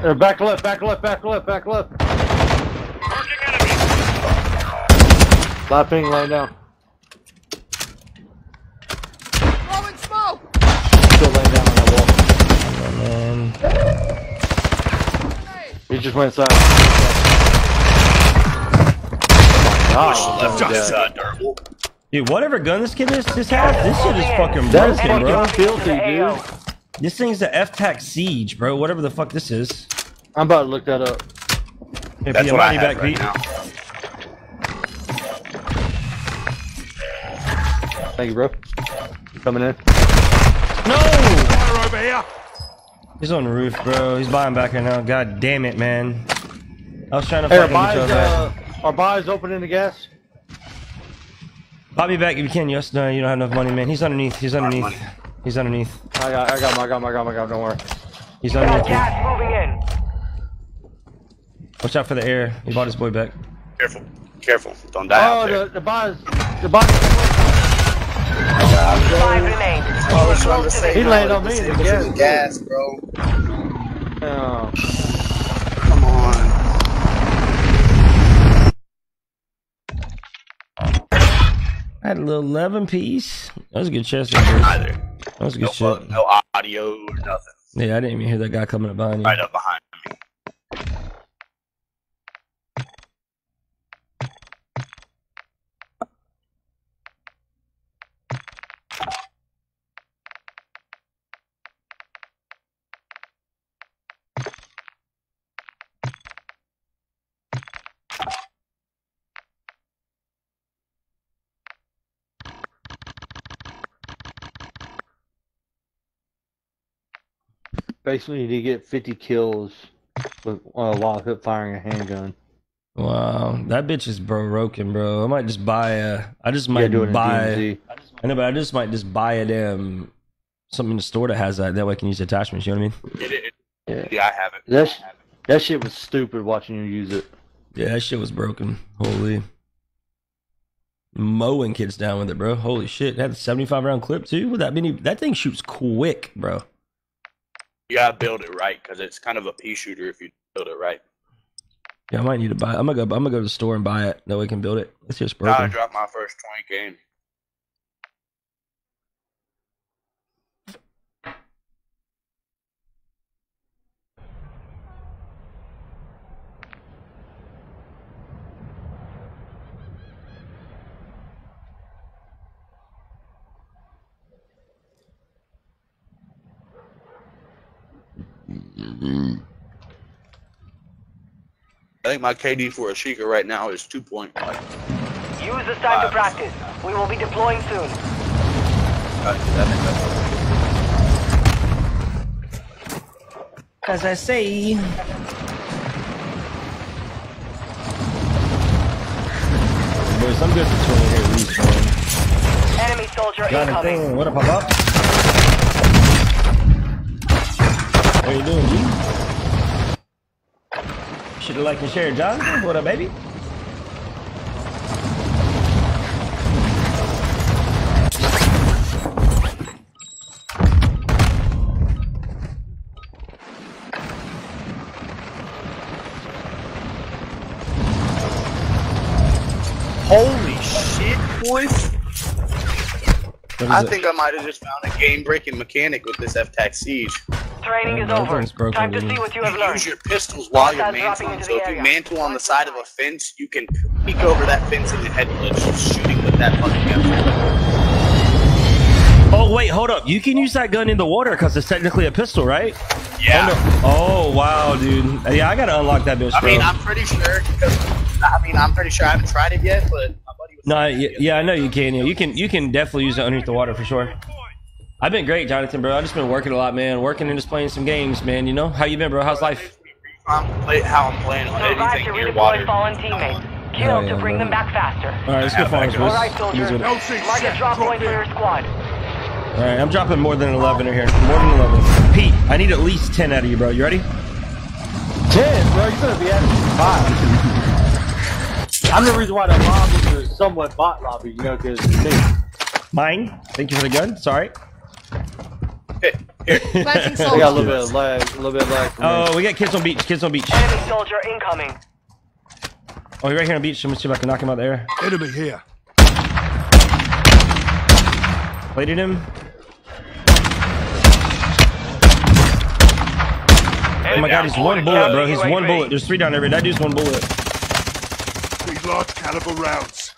Uh, back left, back left, back left, back left. Live ping laying down. Throwing smoke. Still laying down on that wall. Man. Grenade. He just went inside. Oh, Left my is God. uh, durable. Dude, whatever gun this kid is, this has, this shit is fucking That is broken, fucking bro. filthy, dude. This thing's the F-Tac Siege, bro. Whatever the fuck this is. I'm about to look that up. Hey, That's Pete, what I'm I on you have back, right Pete. now. Thank you, bro. Coming in? No! Fire over here! He's on the roof, bro. He's buying back right now. God damn it, man. I was trying to Hey, our fucking get buys, back. uh, our buys opening the gas? Buy me back if you can. Yes, no, you don't have enough money, man. He's underneath. He's underneath. He's underneath. I got, I got, him, I got, him, I got, him, I got, him, don't worry. He's Got underneath. gas moving in. Watch out for the air. He bought his boy back. Careful. Careful. Don't die out Oh, there. the, the buys, the buys. Five remain. I was trying to say. He landed on me in the gas. gas, bro. Oh. Come on. I had a little 11 piece. That was a good chest. right. Either. That was a good fu- shit. no audio or nothing. Yeah, I didn't even hear that guy coming up behind you. Right up behind Basically, you to get 50 kills with uh, while hip firing a handgun. Wow, that bitch is broken, bro. I might just buy a. I just might gotta do it buy. I know, but I just might just buy a damn something in the store that has that. That way I can use attachments. You know what I mean? It, it, Yeah. yeah, I have it. That's, that shit was stupid watching you use it. Yeah, that shit was broken. Holy. Mowing kids down with it, bro. Holy shit. It had a 75 round clip too. With that many, that thing shoots quick, bro. You gotta build it right because it's kind of a pea shooter if you build it right. Yeah, I might need to buy. It. I'm gonna go. I'm gonna go to the store and buy it. That way we can build it. It's just Now I dropped my first 20 game. I think my KD for a Sheikah right now is 2.5. Use this time to practice. We will be deploying soon. As I say. Boys, I'm good for 20 here at least, man. Enemy soldier incoming. Jonathan, what up, pop up? How you doing, G? Should have liked and shared, John. What up, baby? Holy shit, boys! What is I it? think I might have just found a game-breaking mechanic with this F-Tac Siege. Training is Oh, over. nothing's broken, Time to see what you You have learned. use your pistols while you're Hostiles dropping mantling. So if you mantle on the side of a fence, you can peek over that fence in your head and just shooting with that fucking gun. Oh, wait, hold up. You can use that gun in the water because it's technically a pistol, right? Yeah. Oh, wow, dude. Yeah, I gotta unlock that bitch, I bro. mean, I'm pretty sure. Because, I mean, I'm pretty sure I haven't tried it yet, but my buddy was. No, saying y- that the yeah, I know you can. Yeah, you can. You can definitely use it underneath the water for sure. I've been great, Jonathan, bro. I've just been working a lot, man. Working and just playing some games, man. You know how you been, bro? How's life? I'm play, how I'm playing on Survive anything to near redeploy water. fallen teammates. Kill Hell yeah, to bring bro. them back faster. All right, let's go farms, boys. All right, soldier. Use. No Mark a drop Drop point for your squad. All right, I'm dropping more than 11 in here. More than 11. Pete, I need at least 10 out of you, bro. You ready? Ten, bro. You better be at five. I'm the reason why that lobby is somewhat bot lobby, you know, because Mine. Thank you for the gun. Sorry. Planting they got a little bit of lag, a little bit of lag. For me. Oh, we got kids on beach. Kids on beach. Enemy soldier incoming. Oh, you're right here on beach. Let me see if I can knock him out there. the air. Enemy here. Plated him. Oh my god, he's one bullet, bro. He's one bullet. There's three down there. but That dude's one bullet. These large caliber rounds.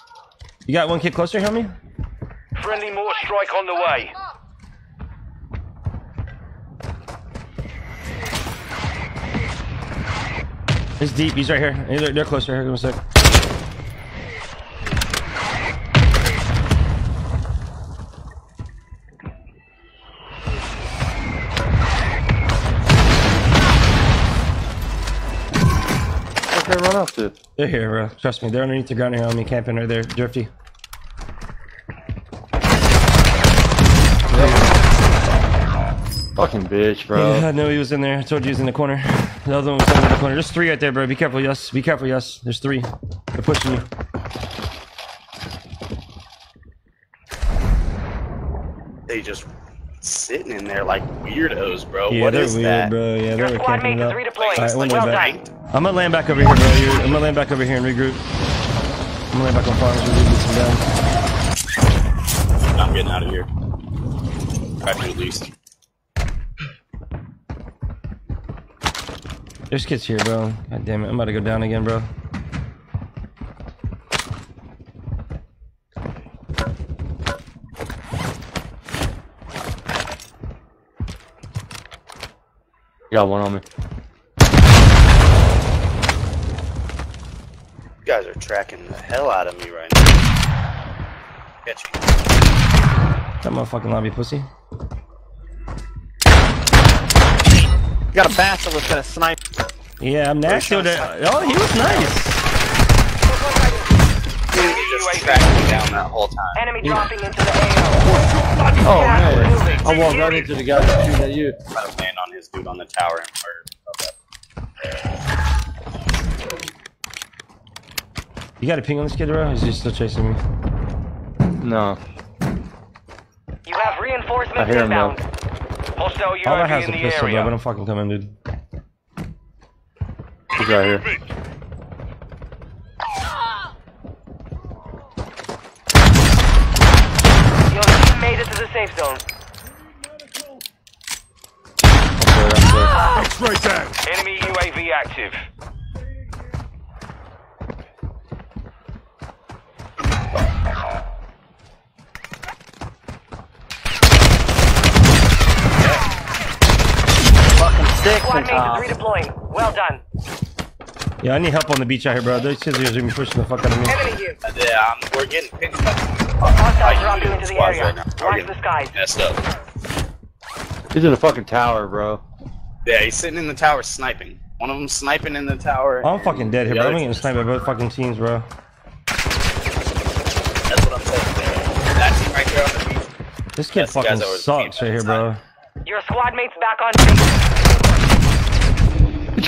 You got one kid closer, help me? Friendly mortar strike on the way. He's deep. He's right here. They're, they're closer. Here, give me a sec. Okay, run up dude. They're here, bro. Trust me. They're underneath the ground here on me, camping right there. Drifty. Fucking bitch, bro. Yeah, I know he was in there. I told you he was in the corner. The other one was in the corner. There's three right there, bro. Be careful, yes. Be careful, yes. There's three. They're pushing you. They just sitting in there like weirdos, bro. Yeah, what they're is weird, that? bro. Yeah, Your they're squad camping mate it is up. redeploying. Alright, one well way back. done. I'm gonna land back over here, bro. You're, I'm gonna land back over here and regroup. I'm gonna land back on farms. We're gonna get some down. I'm getting out of here. Try to at least. There's kids here, bro. God damn it. I'm about to go down again, bro. You got one on me. You guys are tracking the hell out of me right now. Catch you. That motherfucking lobby pussy. You got a basilisk and a sniper. Yeah, I'm nasty with it. Oh, he was nice. You just tracked me down that whole time. Enemy dropping into the AO. Oh Gas man. I walked right into the guy that's shooting at you. Try to land on his dude on the tower and murder. You got a ping on this kid, bro? Or is he still chasing me? No, You have reinforcements I hear him inbound. Hostile All I UAV have is in a the pistol, bro, area. but I'm fucking coming, dude. He's right here. Your team made it to the safe zone. That's right back. Enemy UAV active. Squad mates redeploying. Well done. Yeah, I need help on the beach out here, bro. Those kids are gonna be pushing the fuck out of me. Enemy here. Yeah, um, we're getting pinched up. Hostiles Like, dropping into the area. right now. We're Watch the skies. Messed up. He's in the fucking tower, bro. Yeah, he's sitting in the tower sniping. One of them sniping in the tower. I'm fucking dead here, bro. I'm other getting sniped by both fucking teams, bro. That's what I'm saying. That team right there on the beach. This kid That's fucking sucks right here, bro. Your squad mates back on station. Get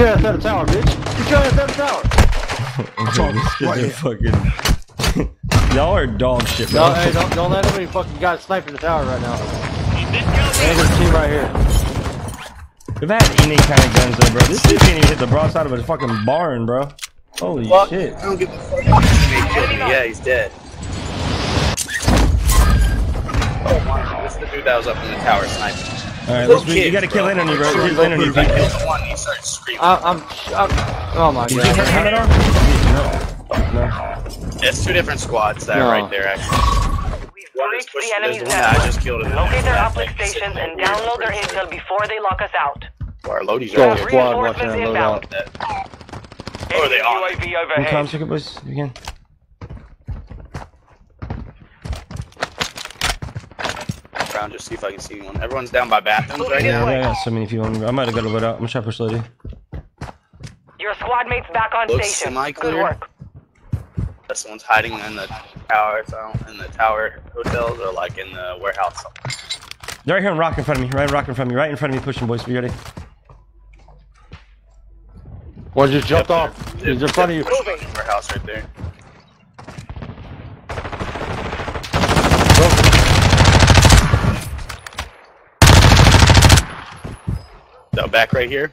your ass out of tower, bitch. Get your ass out of the tower. These kids are fucking. Y'all are dog shit, bro. No, hey, don't, don't let anybody fucking guys sniping the tower right now. There's a team right here. We've had any kind of guns though, bro. This dude can't even hit the broadside of a fucking barn, bro. Holy Fuck. shit. I don't give a fuck. He. Yeah, he's dead. Oh my! This is the dude that was up in the tower sniping. Alright, let's you gotta kill bro. in on bro. Kill in on you, Right dude. there, the one he started screaming. I, I'm, I'm. Oh my Did you hit god. him at all? No. No. It's two different squads that No. right there. Actually, We've one is breached pushing. the enemy's one that I network. just killed. in the Locate their back, uplink like, stations and download their intel before they lock us out. Our loadies Go right here. squad watching that load out. Oh, are they on? UAV Can overhead. Tom check it, boys? If you can. Around, just see if I can see anyone. Everyone's down by bathrooms oh, right Yeah, now. I got so many people. on. I might have got a load out. I'm gonna try to push lady. Your squad mates back on Looks station. semi-clear. Good work. This one's hiding in the tower, so in the tower hotels or like in the warehouse. They're right here on rock in front of me. Right on rock in front of me. Right in front of me pushing, boys. Be ready. One just jumped off. He's in front of you. Warehouse right there. So back right here,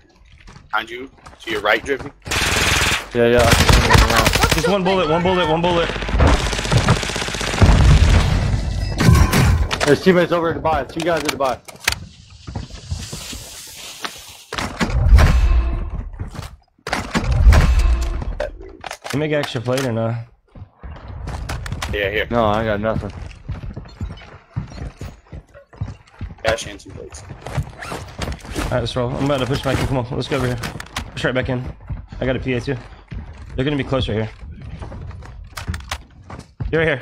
behind you, to your right, driven. Yeah, yeah. Just one bullet, one bullet, one bullet. There's teammates over at Dubai. Two guys at Dubai. You make extra plate or not? Yeah, here. No, I got nothing. Cash and two plates. Alright, let's roll. I'm about to push back in. Come on, let's go over here. Push right back in. I got a PA too. They're gonna be close right here. You're right here.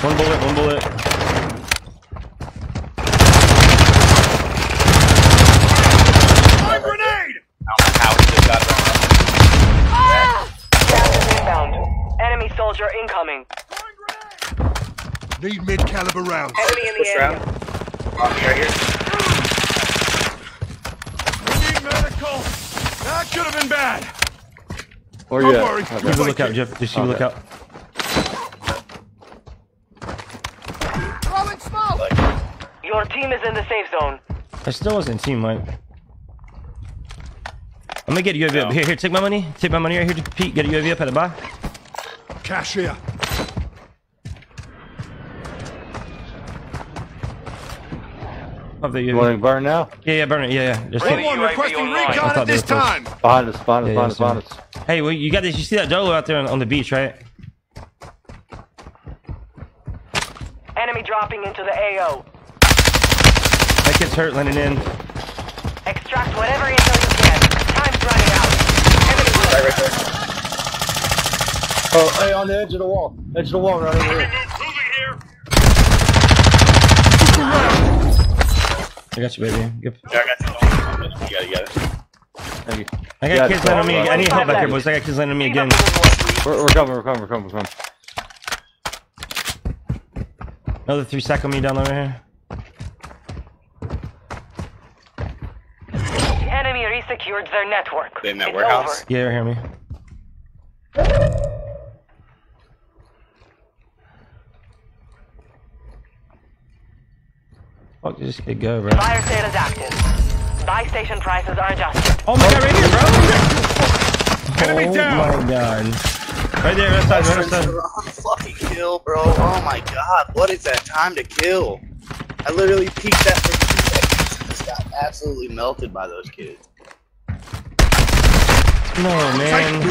One bullet, one bullet. My grenade! I don't know how it just got done. Gas inbound. Enemy soldier incoming. Need mid-caliber rounds. Enemy in the Push area. around. Right here. We need medical. That could have been bad. Where Don't you worry. at? Keep Okay. a lookout, Jeff. Just keep a Okay. lookout. Throwing smoke! Your team is in the safe zone. I still wasn't team Mike. I'm gonna get a UAV up. Here, here, take my money. Take my money right here, Pete. Get a UAV up at the bar. Cash here. Of the uh, You want to burn now? Yeah, yeah, burn it. Yeah, yeah. Just Friendly take- Someone UAV requesting online. Recon at this time. Behind us, behind us, Yeah, behind us, yeah, behind us. Hey, well, you got this. You see that Dolo out there on, on the beach, right? Enemy dropping into the AO. That kid's hurt, landing in. Extract whatever intel you can. Time's running out. Enemy right, right there. Oh, hey, on the edge of the wall. Edge of the wall right over here. I got you, baby. Good. Yeah, I got you. You got it, you got it. Thank you. I got Yeah, kids landing on me. I need help back here, left. boys. I got kids landing on me again. the good work. We're, we're coming, we're coming, we're coming, we're coming. Another three sack on me down over here. The enemy resecured their network. They In that it's warehouse? over. Yeah, right here, me. Fuck, this kid go, bro. Fire sale is active. Buy station prices are adjusted. Oh my god, right here, bro! Enemy oh down. my god. Right there, right side, right side. Fucking kill, bro. Oh my god, what is that time to kill? I literally peeked that for two seconds and just got absolutely melted by those kids. No, man.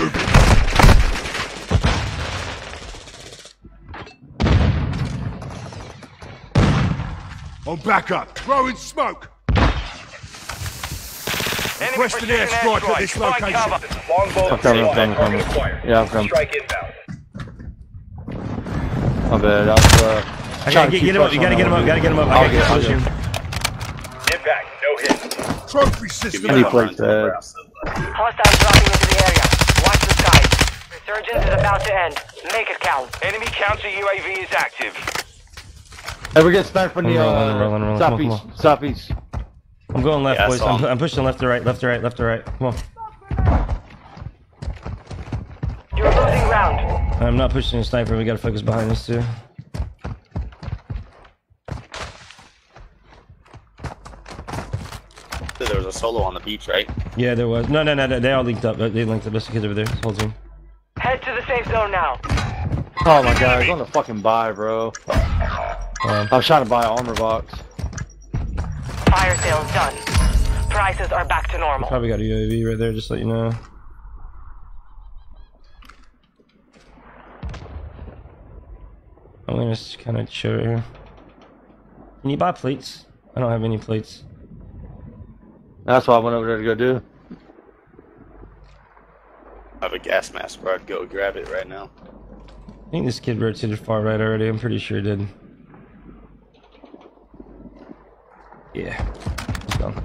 On backup. Throwing smoke. Enemy Request an airstrike at this location. cover. I'm coming, I'm coming, I'm coming. Yeah, I'm coming. My bad. I was, uh, I trying gotta get, get him up. You gotta get him up. Gotta get him up. I I'll gotta get- get I'll get- him. Impact, no hit. Trophy system. I need My plates friends over bad. there, so, uh, Hostiles dropping into the area. Watch the skies. Resurgence is about to end. Make it count. Enemy counter UAV is active. Hey, we're getting sniped from the I'm rolling, I'm uh, rolling, I'm rolling. Come on, southeast. come Southeast. I'm going left, Yeah, boys. I'm. I'm pushing left to right, left to right, left to right. Come on. You're losing ground. I'm not pushing the sniper. We gotta focus behind us too. there was a solo on the beach, right? Yeah, there was. No, no, no, no. They all linked up. They linked up. There's the kids over there. This whole team. Head to the safe zone now. Oh my god, I'm gonna fucking buy, bro. Um, I was trying to buy an armor box. Fire sales done. Prices are back to normal. probably got a UAV right there. Just to let you know. I'm gonna just kind of chill right here. Can you buy plates? I don't have any plates. That's what I went over there to go do. I have a gas mask, bro. I'd go grab it right now. I think this kid rotated far right already. I'm pretty sure he did. Yeah. Let's.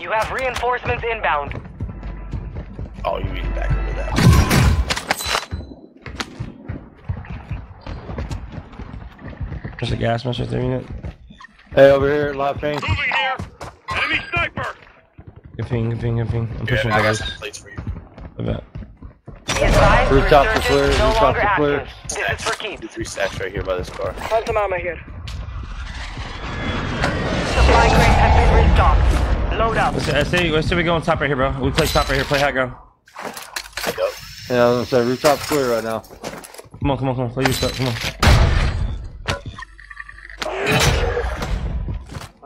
You have reinforcements inbound. Oh, you mean back over that? There's a gas mask right there, unit. Hey, over here, live ping. Moving here. Enemy sniper. Good ping, good ping, good ping. I'm pushing I got guys. some plates for you. I bet. Be advised, Rooftops are resurgence clear, is no rooftops longer are clear. active. This is for keeps. Two, three stacks right here by this car. Quantum armor here. Supply crate has been restocked. Load up. Let's, I say, let's say we go on top right here, bro. We play top right here. Play high ground. Go. Yeah, I was gonna say rooftop's clear right now. Come on, come on, come on. Play your stuff. Come on.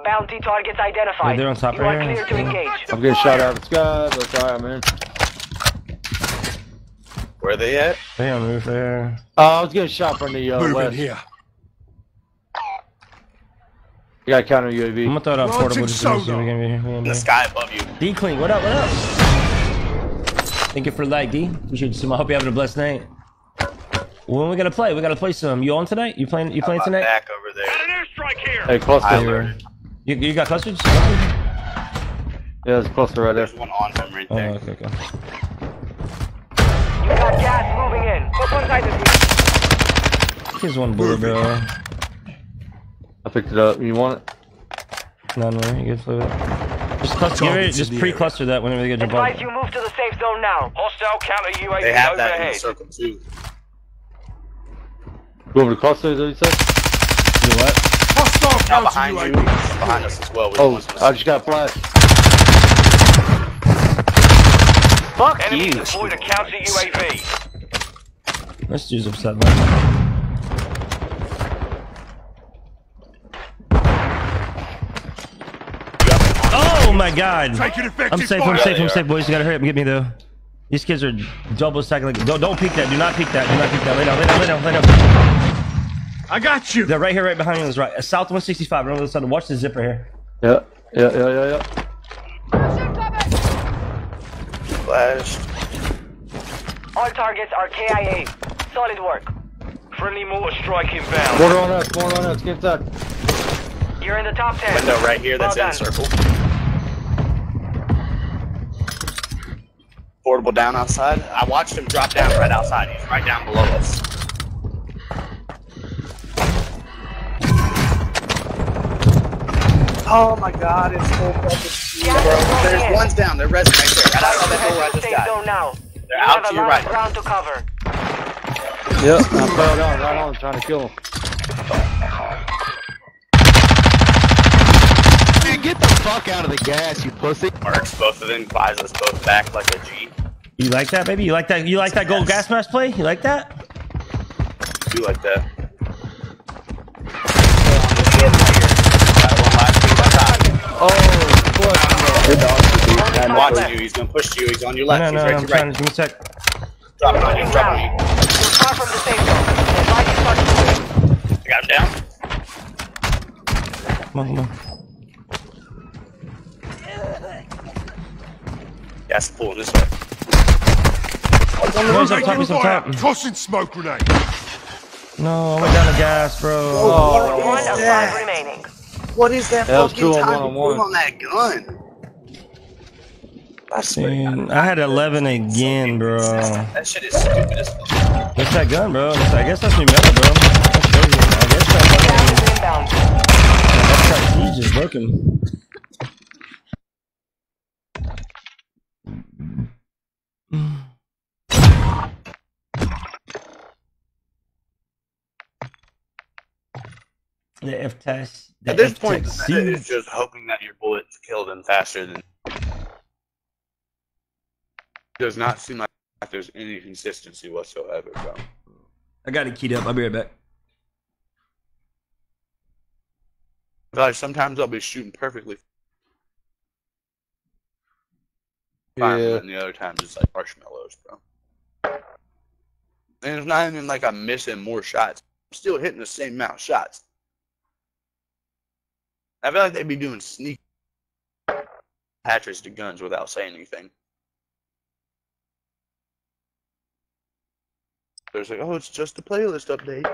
Bounty targets identified. Yeah, they're on top you right are here. clear to engage. I'm getting shot out of the sky, but alright, man. Where are they at? Stay on the roof there. Uh, I was getting shot from the uh, Moving west. here. You got counter UAV. I'm gonna throw it out Launching portable just to see sonar. what we can be. We In the be. sky above you. D clean. What up? What up? Thank you for the like, D. Appreciate you so much. I hope you're having a blessed night. When we gotta play? We gotta play some. You on tonight? You playing? You playing tonight? back over there. Hey, cluster. I Yeah, learned. You, you got clusters? there's a cluster right there. There's one on him right Oh, there. okay, okay. You got gas moving in. Put one side of you. Here's one bullet, bro. I picked it up. You want it? No, no, you good. Play with it. Just cluster. Get ready, just pre-cluster that whenever they get jump Advise on. you move to the safe zone now. Hostile counter UAV They have that in the circle too. Go over to cluster, is that what you said? Do what? Hostile counter behind you, UAV. behind us as well. We Oh, want some- I just got flashed. Fuck Enemy you. deployed a counter UAV. This dude's upset, man. My god! I'm safe, I'm safe, I'm safe, boys. You gotta hurry up and get me though. These kids are double stacking. Like, don't, don't peek that. Do not peek that. Do not peek that. Lay down, lay down, lay down, lay down. I got you. They're right here, right behind you on this right. South 165. Right on the other side. Watch the zipper here. Yeah, yeah, yeah, yeah, yeah. Flashed. All targets are KIA. Solid work. Friendly mortar strike inbound. Mortar on us, mortar on us, get inside. You're in the top 10. Window right here that's Well in done. circle. Portable down outside. I watched him drop down right outside. He's right down below us. Oh my god, it's full fucking Gas bro. There's in. one's down. They're resting right there. Right outside that door I Head to the just safe got. zone now. They're you out to your right. of ground to cover. Yep, I fell down right on trying to kill him. Dude, get the fuck out of the gas, you pussy. Marks both of them buys us both back like a G. You like that, baby? You like that? You like that gold gas mask play? You like that? do like that. Oh, fuck. I'm watching you. He's gonna push you. He's on your left. no, no, He's right I'm to your trying right. to give me a sec. Drop it on you. Drop it on you. You're far from the safe zone. Advise you start moving. I got him down. Come on, come on. Yeah, it's pulling this way. Noise up top, he's up top. Tossing smoke grenade. No, I went down to gas, bro. Oh, oh. One of five remaining. What is that That fucking two on time one on one. on that gun? I swear. Dude, I had 11 again, bro. That shit is stupid as fuck. What's that gun, bro? I guess that's new metal, bro. That's crazy. I guess that fucking, Gas is inbound. that's that siege is broken. The F test. the At this F point, it's just hoping that your bullets kill them faster than. Does not seem like there's any consistency whatsoever, bro. I got it keyed up. I'll be right back. Like sometimes I'll be shooting perfectly Yeah. and the other times it's like marshmallows, bro. And it's not even like I'm missing more shots. I'm still hitting the same amount of shots. I feel like they'd be doing sneak patches to guns without saying anything. There's like, oh, it's just a playlist update.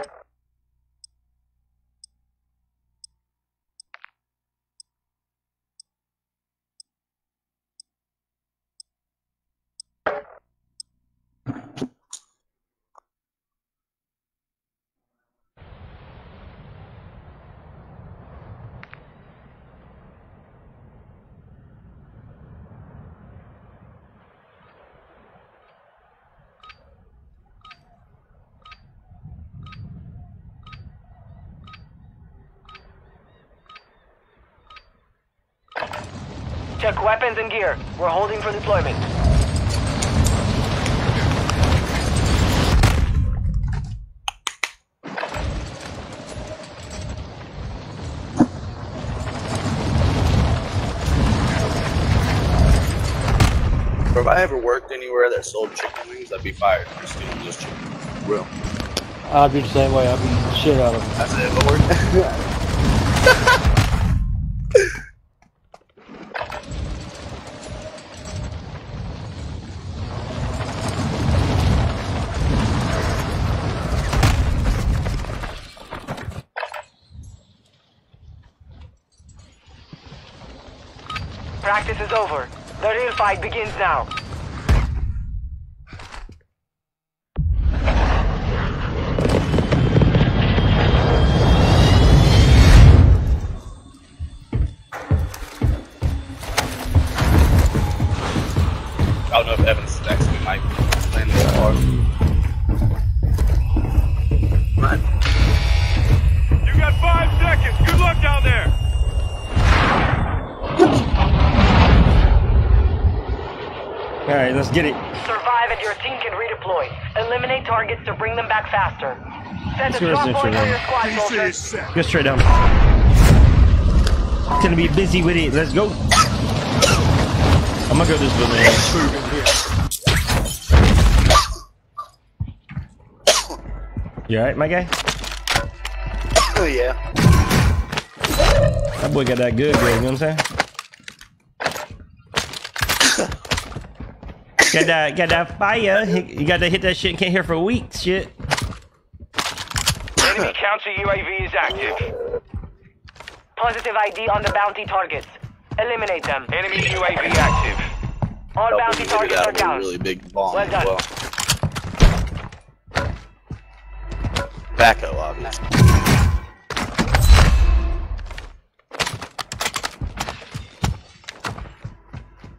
Check weapons and gear. We're holding for deployment. If I ever worked anywhere that sold chicken wings, I'd be fired for stealing those chicken wings. Real. I'd be the same way. I'd be the shit out of him. That's it, Lord. Practice is over. The real fight begins now. Faster. Set a Sure, drop sure, point sure. on your squad, PC soldier. is set. Go straight down. It's Gonna be busy with it. Let's go. I'm gonna go this way. You alright, my guy? Oh, yeah. That boy got that good, good. You know what I'm saying? got that, got that fire. You got to hit that shit and can't hear for weeks. Shit. Enemy counter UAV is active. Positive ID on the bounty targets. Eliminate them. Enemy UAV active. All Help bounty him get it targets out are a down. really big bomb Well done. well. Backhoe, obviously.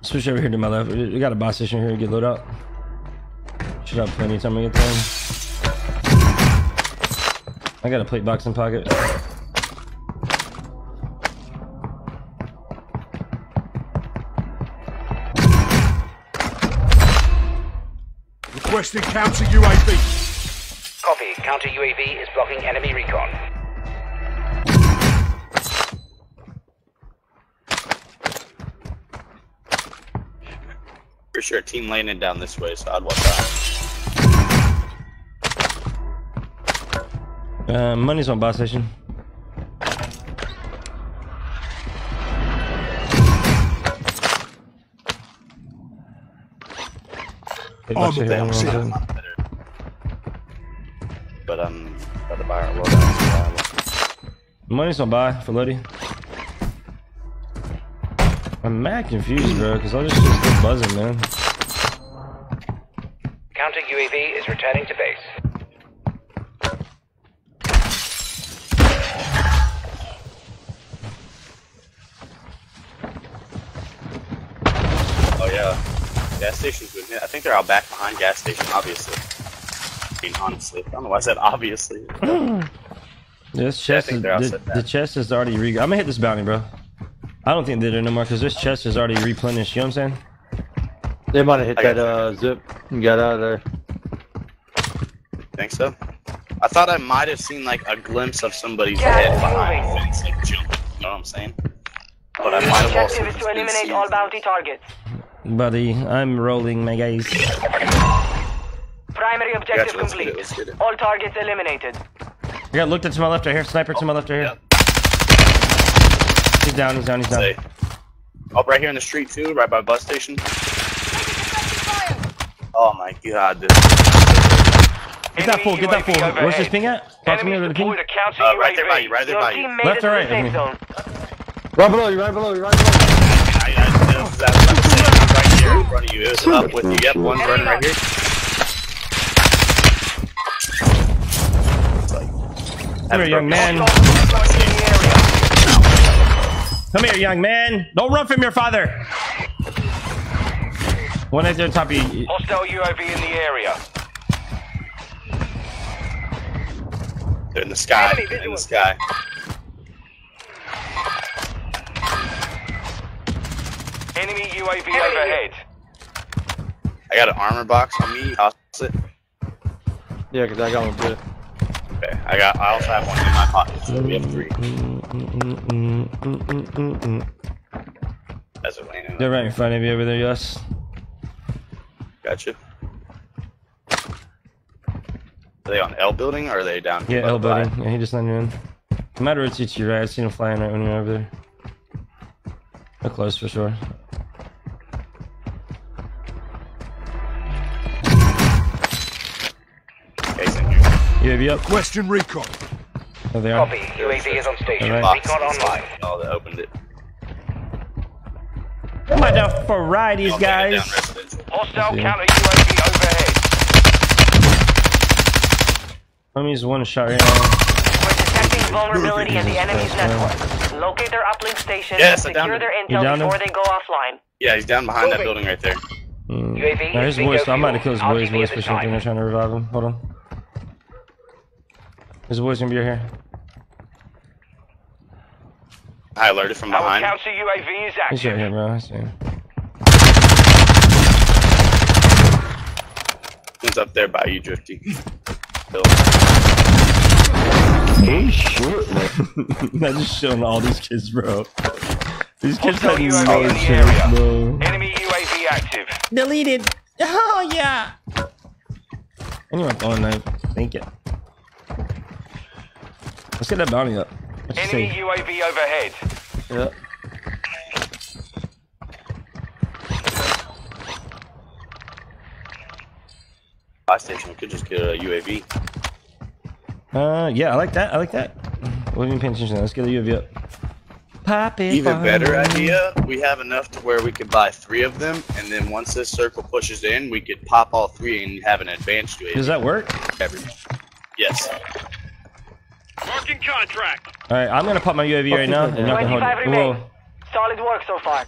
Switch over here to my left. We got a buy station here to get loaded up. Should have plenty of time to get there. I got a plate box in pocket. Requesting counter UAV. Copy. Counter UAV is blocking enemy recon. For sure, team landing down this way, so I'd watch out. Uh, money's on buy station. Hey, I'm watch your about to. But I'm about to buy our loadout. Money's on buy for Luddy. I'm mad confused, bro, because all this shit's still buzzing, man. Counter UAV is returning to base. Gas station's been. I think they're out back behind gas station, obviously. I mean, honestly, I don't know why I said obviously. This Yeah, I chest think is they're the, the chest is already re. I'm gonna hit this bounty, bro. I don't think they're there no more because this chest is already replenished. You know what I'm saying? They might have hit I that uh, zip and got out of there. Think so? I thought I might have seen like a glimpse of somebody's Gas head behind the fence, like jumping. You know what I'm saying? But I might have also Objective is just to been eliminate all bounty targets. Buddy, I'm rolling, my guys. Primary objective Gotcha, let's get complete. it, let's get it. All targets eliminated. I got looked at to my left right here. Sniper to my left right here. Yep. He's down. He's down. He's down. Say. Oh, right here in the street too, right by bus station. Oh my god, this. Get that fool. Get that fool. Where's this ping at? Talk to me over the ping. a counter Uh, right there by you, right there by you. Left or the right? safe Okay. Right below you, right below you, right below you. Here in front of you. It was up with you. Yep, one's running right here. Come here, young man. Come here, young man. Don't run from your father. One right there on top of you. Hostile UAV in the area. They're in the sky. They're in the sky. Enemy UAV overhead. I got an armor box on me. I'll sit. Yeah, because I got one too. Okay, I got. I also have one in my pocket, so we have three. As a lane. They're right in front of you over there, yes. Gotcha. Are they on L building or are they down here? Yeah, L building. Yeah, he just landed in. No matter what, it's to your right. I seen him flying right when you were over there. They're close for sure. Okay, he's in here. UAV up. Question recon. Oh, they are. Copy. UAV is on station. Alright. Recon online. Oh, they opened it. Come on down for a ride, these Okay, down guys. Hostile counter UAV overhead. Let me use one shot right now. We're detecting vulnerability in the enemy's Christ, man. network. Locate their uplink station Yes, I and secure him. their You intel downed him? before they go offline. Yeah, he's down behind that building right there. Mm. UAV Now, his is voice. bingo I'm about to fuel. kill his I'll boy's give you voice the for something. time. They're trying to revive him. Hold on. His voice gonna be right here. I alerted from Our behind. counter UAV is He's right active. here, bro. I see him. One's up there by you, Drifty. Bill. I'm just showing all these kids, bro. These kids Hostile had UAV no in the chance, area. bro. Enemy UAV active. Deleted. Oh yeah. Anyway, oh no, thank you. Let's get that bounty up. Let's Enemy see. UAV overhead. Yep. Buy station. We could just get a UAV. Uh, yeah, I like that. I like that. What have you paying attention to? Let's get the UAV up. Pop it. Even for better me. idea, we have enough to where we could buy three of them, and then once this circle pushes in, we could pop all three and have an advanced UAV. Does that work? Everything. Yes. Marking contract. All right, I'm gonna pop my UAV right now. And y'all can hold it. remain. Whoa. Solid work so far.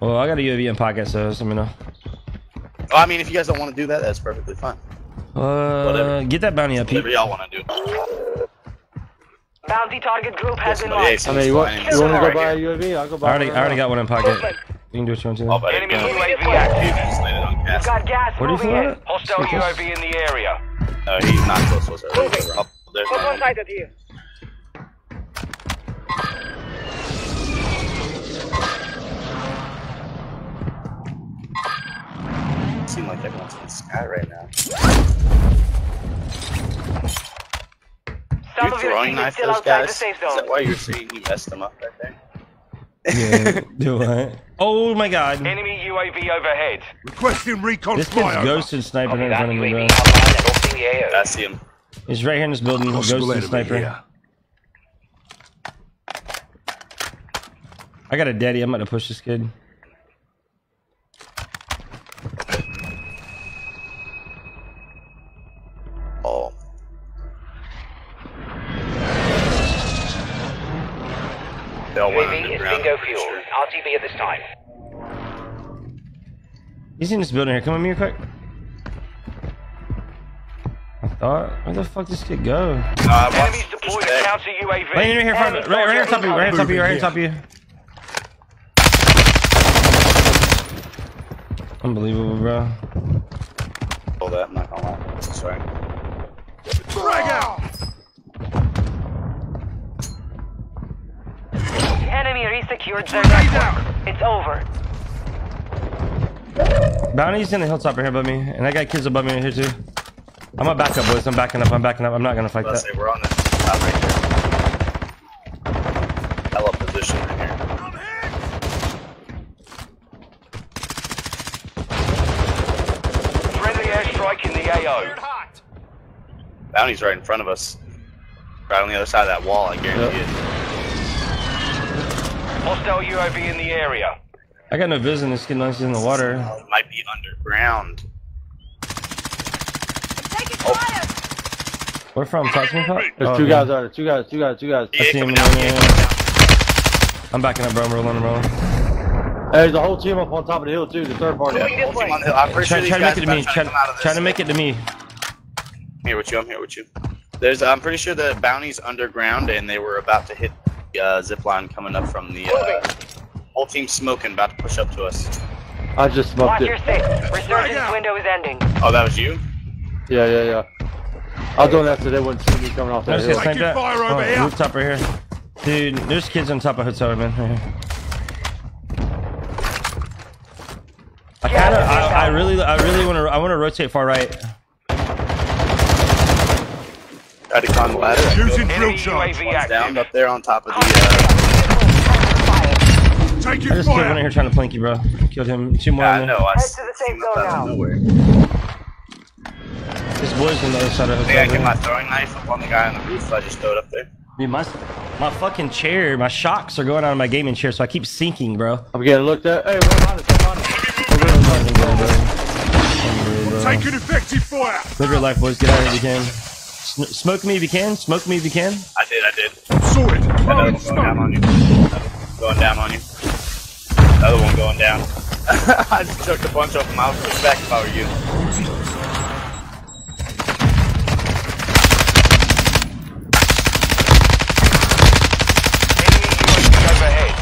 Well, I got a UAV in pocket, so let me know. Well, I mean, if you guys don't want to do that, that's perfectly fine. Uh, Whatever. get that bounty up, Pete. Whatever y'all want to do. Bounty target group has been Oh, yeah, locked. I mean, you want, you want to go Right buy a. UAV? I'll go I buy already, one I already got one in pocket. You can do what you want to. Oh, but Enemy uh, UAV active. just landed on You've gas. got gas Where moving in. Hostile UAV in the area. No, he's not close to us. He's up there. sighted here. Seem like everyone's in the sky right now. Some You're of your throwing team is knife still those outside the guys. Is that why you're saying you messed them up right there? Yeah, do what? Oh my god. Enemy UAV overhead. Requesting recon This kid's flyover. ghosted sniping in front of me, bro. I see him. He's right here in this building. Possible Ghosted enemy sniper. here. I got a daddy. I'm about to push this kid. This time. He's in this building here. Come with me real quick. I thought. Where the fuck this kid go? No, I watched Enemies just deployed a counter UAV. Right here, front, Enemy right, right here on top of you. Right on top of you. Right on top of you. Unbelievable, bro. Oh, that, I'm not gonna lie. Sorry. Frag out! Enemy resecured their network. It's over. Bounty's in the hilltop right here above me, and I got kids above me right here too. I'm gonna back up, boys. I'm backing up. I'm backing up. I'm not gonna fight Let's that. say we're on the top right here. Hella position right here. Friendly airstrike in the AO. Bounty's right in front of us. Right on the other side of that wall, I guarantee it. Hostile UAV in the area. I got no vision. This kid knows he's in the water. It might be underground. Where from? Talk to me, Pop? There's Oh, two okay. guys out there. Two guys. Two guys. Two guys. Yeah, see him coming in down, the- yeah. I'm backing up, bro. I'm rolling. I'm rolling. Hey, there's a whole team up on top of the hill too. The third party. Yeah, the whole team on the hill. I'm pretty sure Try, these try to make it to me. about Try, to come out of this. try to make it to me. I'm here with you. I'm here with you. There's, I'm pretty sure the bounty's underground, and they were about to hit the uh, zip line coming up from the uh, whole team smoking, about to push up to us. I just smoked Watch it. your six. Resurgence window is ending. Oh, that was you? Yeah, yeah, yeah. I was doing that so they wouldn't see me coming off that There's kids hill. sniped that. fire over Oh, here. rooftop right here. Dude, there's kids on top of hotel, man. Right here. I kind of, I, I really, I really want to, I want to rotate far right. Tried to climb the ladder. I Using go drill charge. UAV down up there on top of the. Uh, Taking I just killed one fire. here trying to plank you, bro. Killed him. Two more. yeah, I know. I Head s- to the safe came up zone out now. nowhere. This boy's on the other side of I the think I get hotel. my throwing knife up on the guy on the roof. I just throw it up there. Dude, my, my fucking chair, my shocks are going out of my gaming chair, so I keep sinking, bro. I'm getting looked at. Hey, run on it. Run on it. Unreal, bro. Taking effective fire. Live your life, boys. Get out of here if you can. Sm- smoke me if you can. Smoke me if you can. I did. I did. Sorted. Another one going down on you. Going down on you. Another one going down. I just took a bunch of them. I would push back if I were you. Enemy UAV overhead.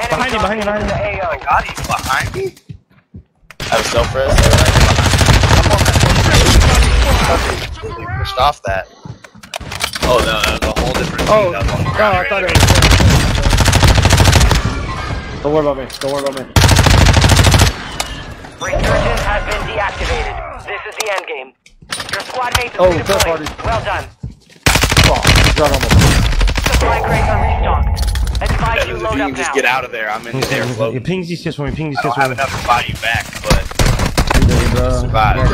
Enemy Behind you, behind you, behind you. dropping into the AO. God, he's behind me. I have self res. I'm on that. Completely pushed off that. Oh no, that was a whole different Oh, team. That was on the oh, ground I thought it was. Don't worry about me. Don't worry about me. Resurgence has been deactivated. This is the end game. Your squad mates Oh, have third redeployed. party. Well done. Fuck. Got on my Supply crates are restocked. Advise there. you If load you up can just now. get out of there, I'm in the air You floating. pings these kids for me. Ping these I kids don't have enough to buy you back, but bro.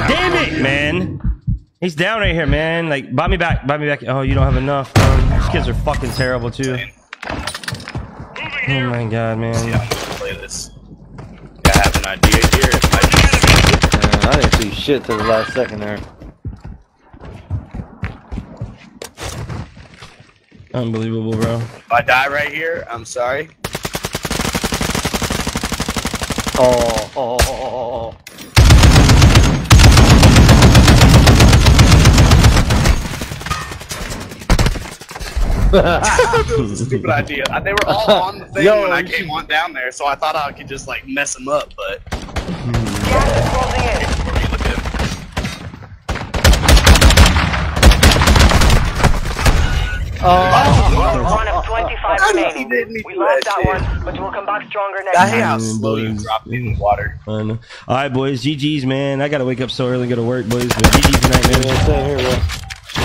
Damn it, man. He's down right here, man. Like, buy me back. Buy me back. Oh, you don't have enough. bro. These kids are fucking terrible, too. Oh my god, man. Yeah, I'm gonna play this. I have an idea here. It might Man, uh, I didn't see shit to the last second there. Unbelievable, bro. If I die right here, I'm sorry. Oh, oh, oh, oh, oh, oh. That was a stupid idea. Uh, They were all on the thing Yo, when I you came on down there, so I thought I could just like mess them up, but Gas is closing in. look at him. One of 25 How did he remaining. We lost that that one, but we'll come back stronger next I time. hate how Mm, slow you boys. dropped in the water. I know. All right, boys. GG's, man. I gotta wake up so early and go to work, boys. But GG's tonight, man.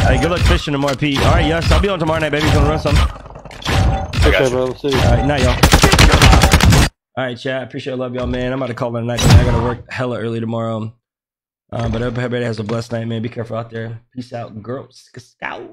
Yeah, same here, bro. Hey, good luck fishing tomorrow, Pete. All right, yes, I'll be on tomorrow night, baby. Gonna run some. All Okay, bro. We'll see you. right, night, y'all. All right, chat. Appreciate it. Love y'all, man. I'm about to call it a night. Man. I gotta work hella early tomorrow. Um, but everybody has a blessed night, man. Be careful out there. Peace out, girls. Scout.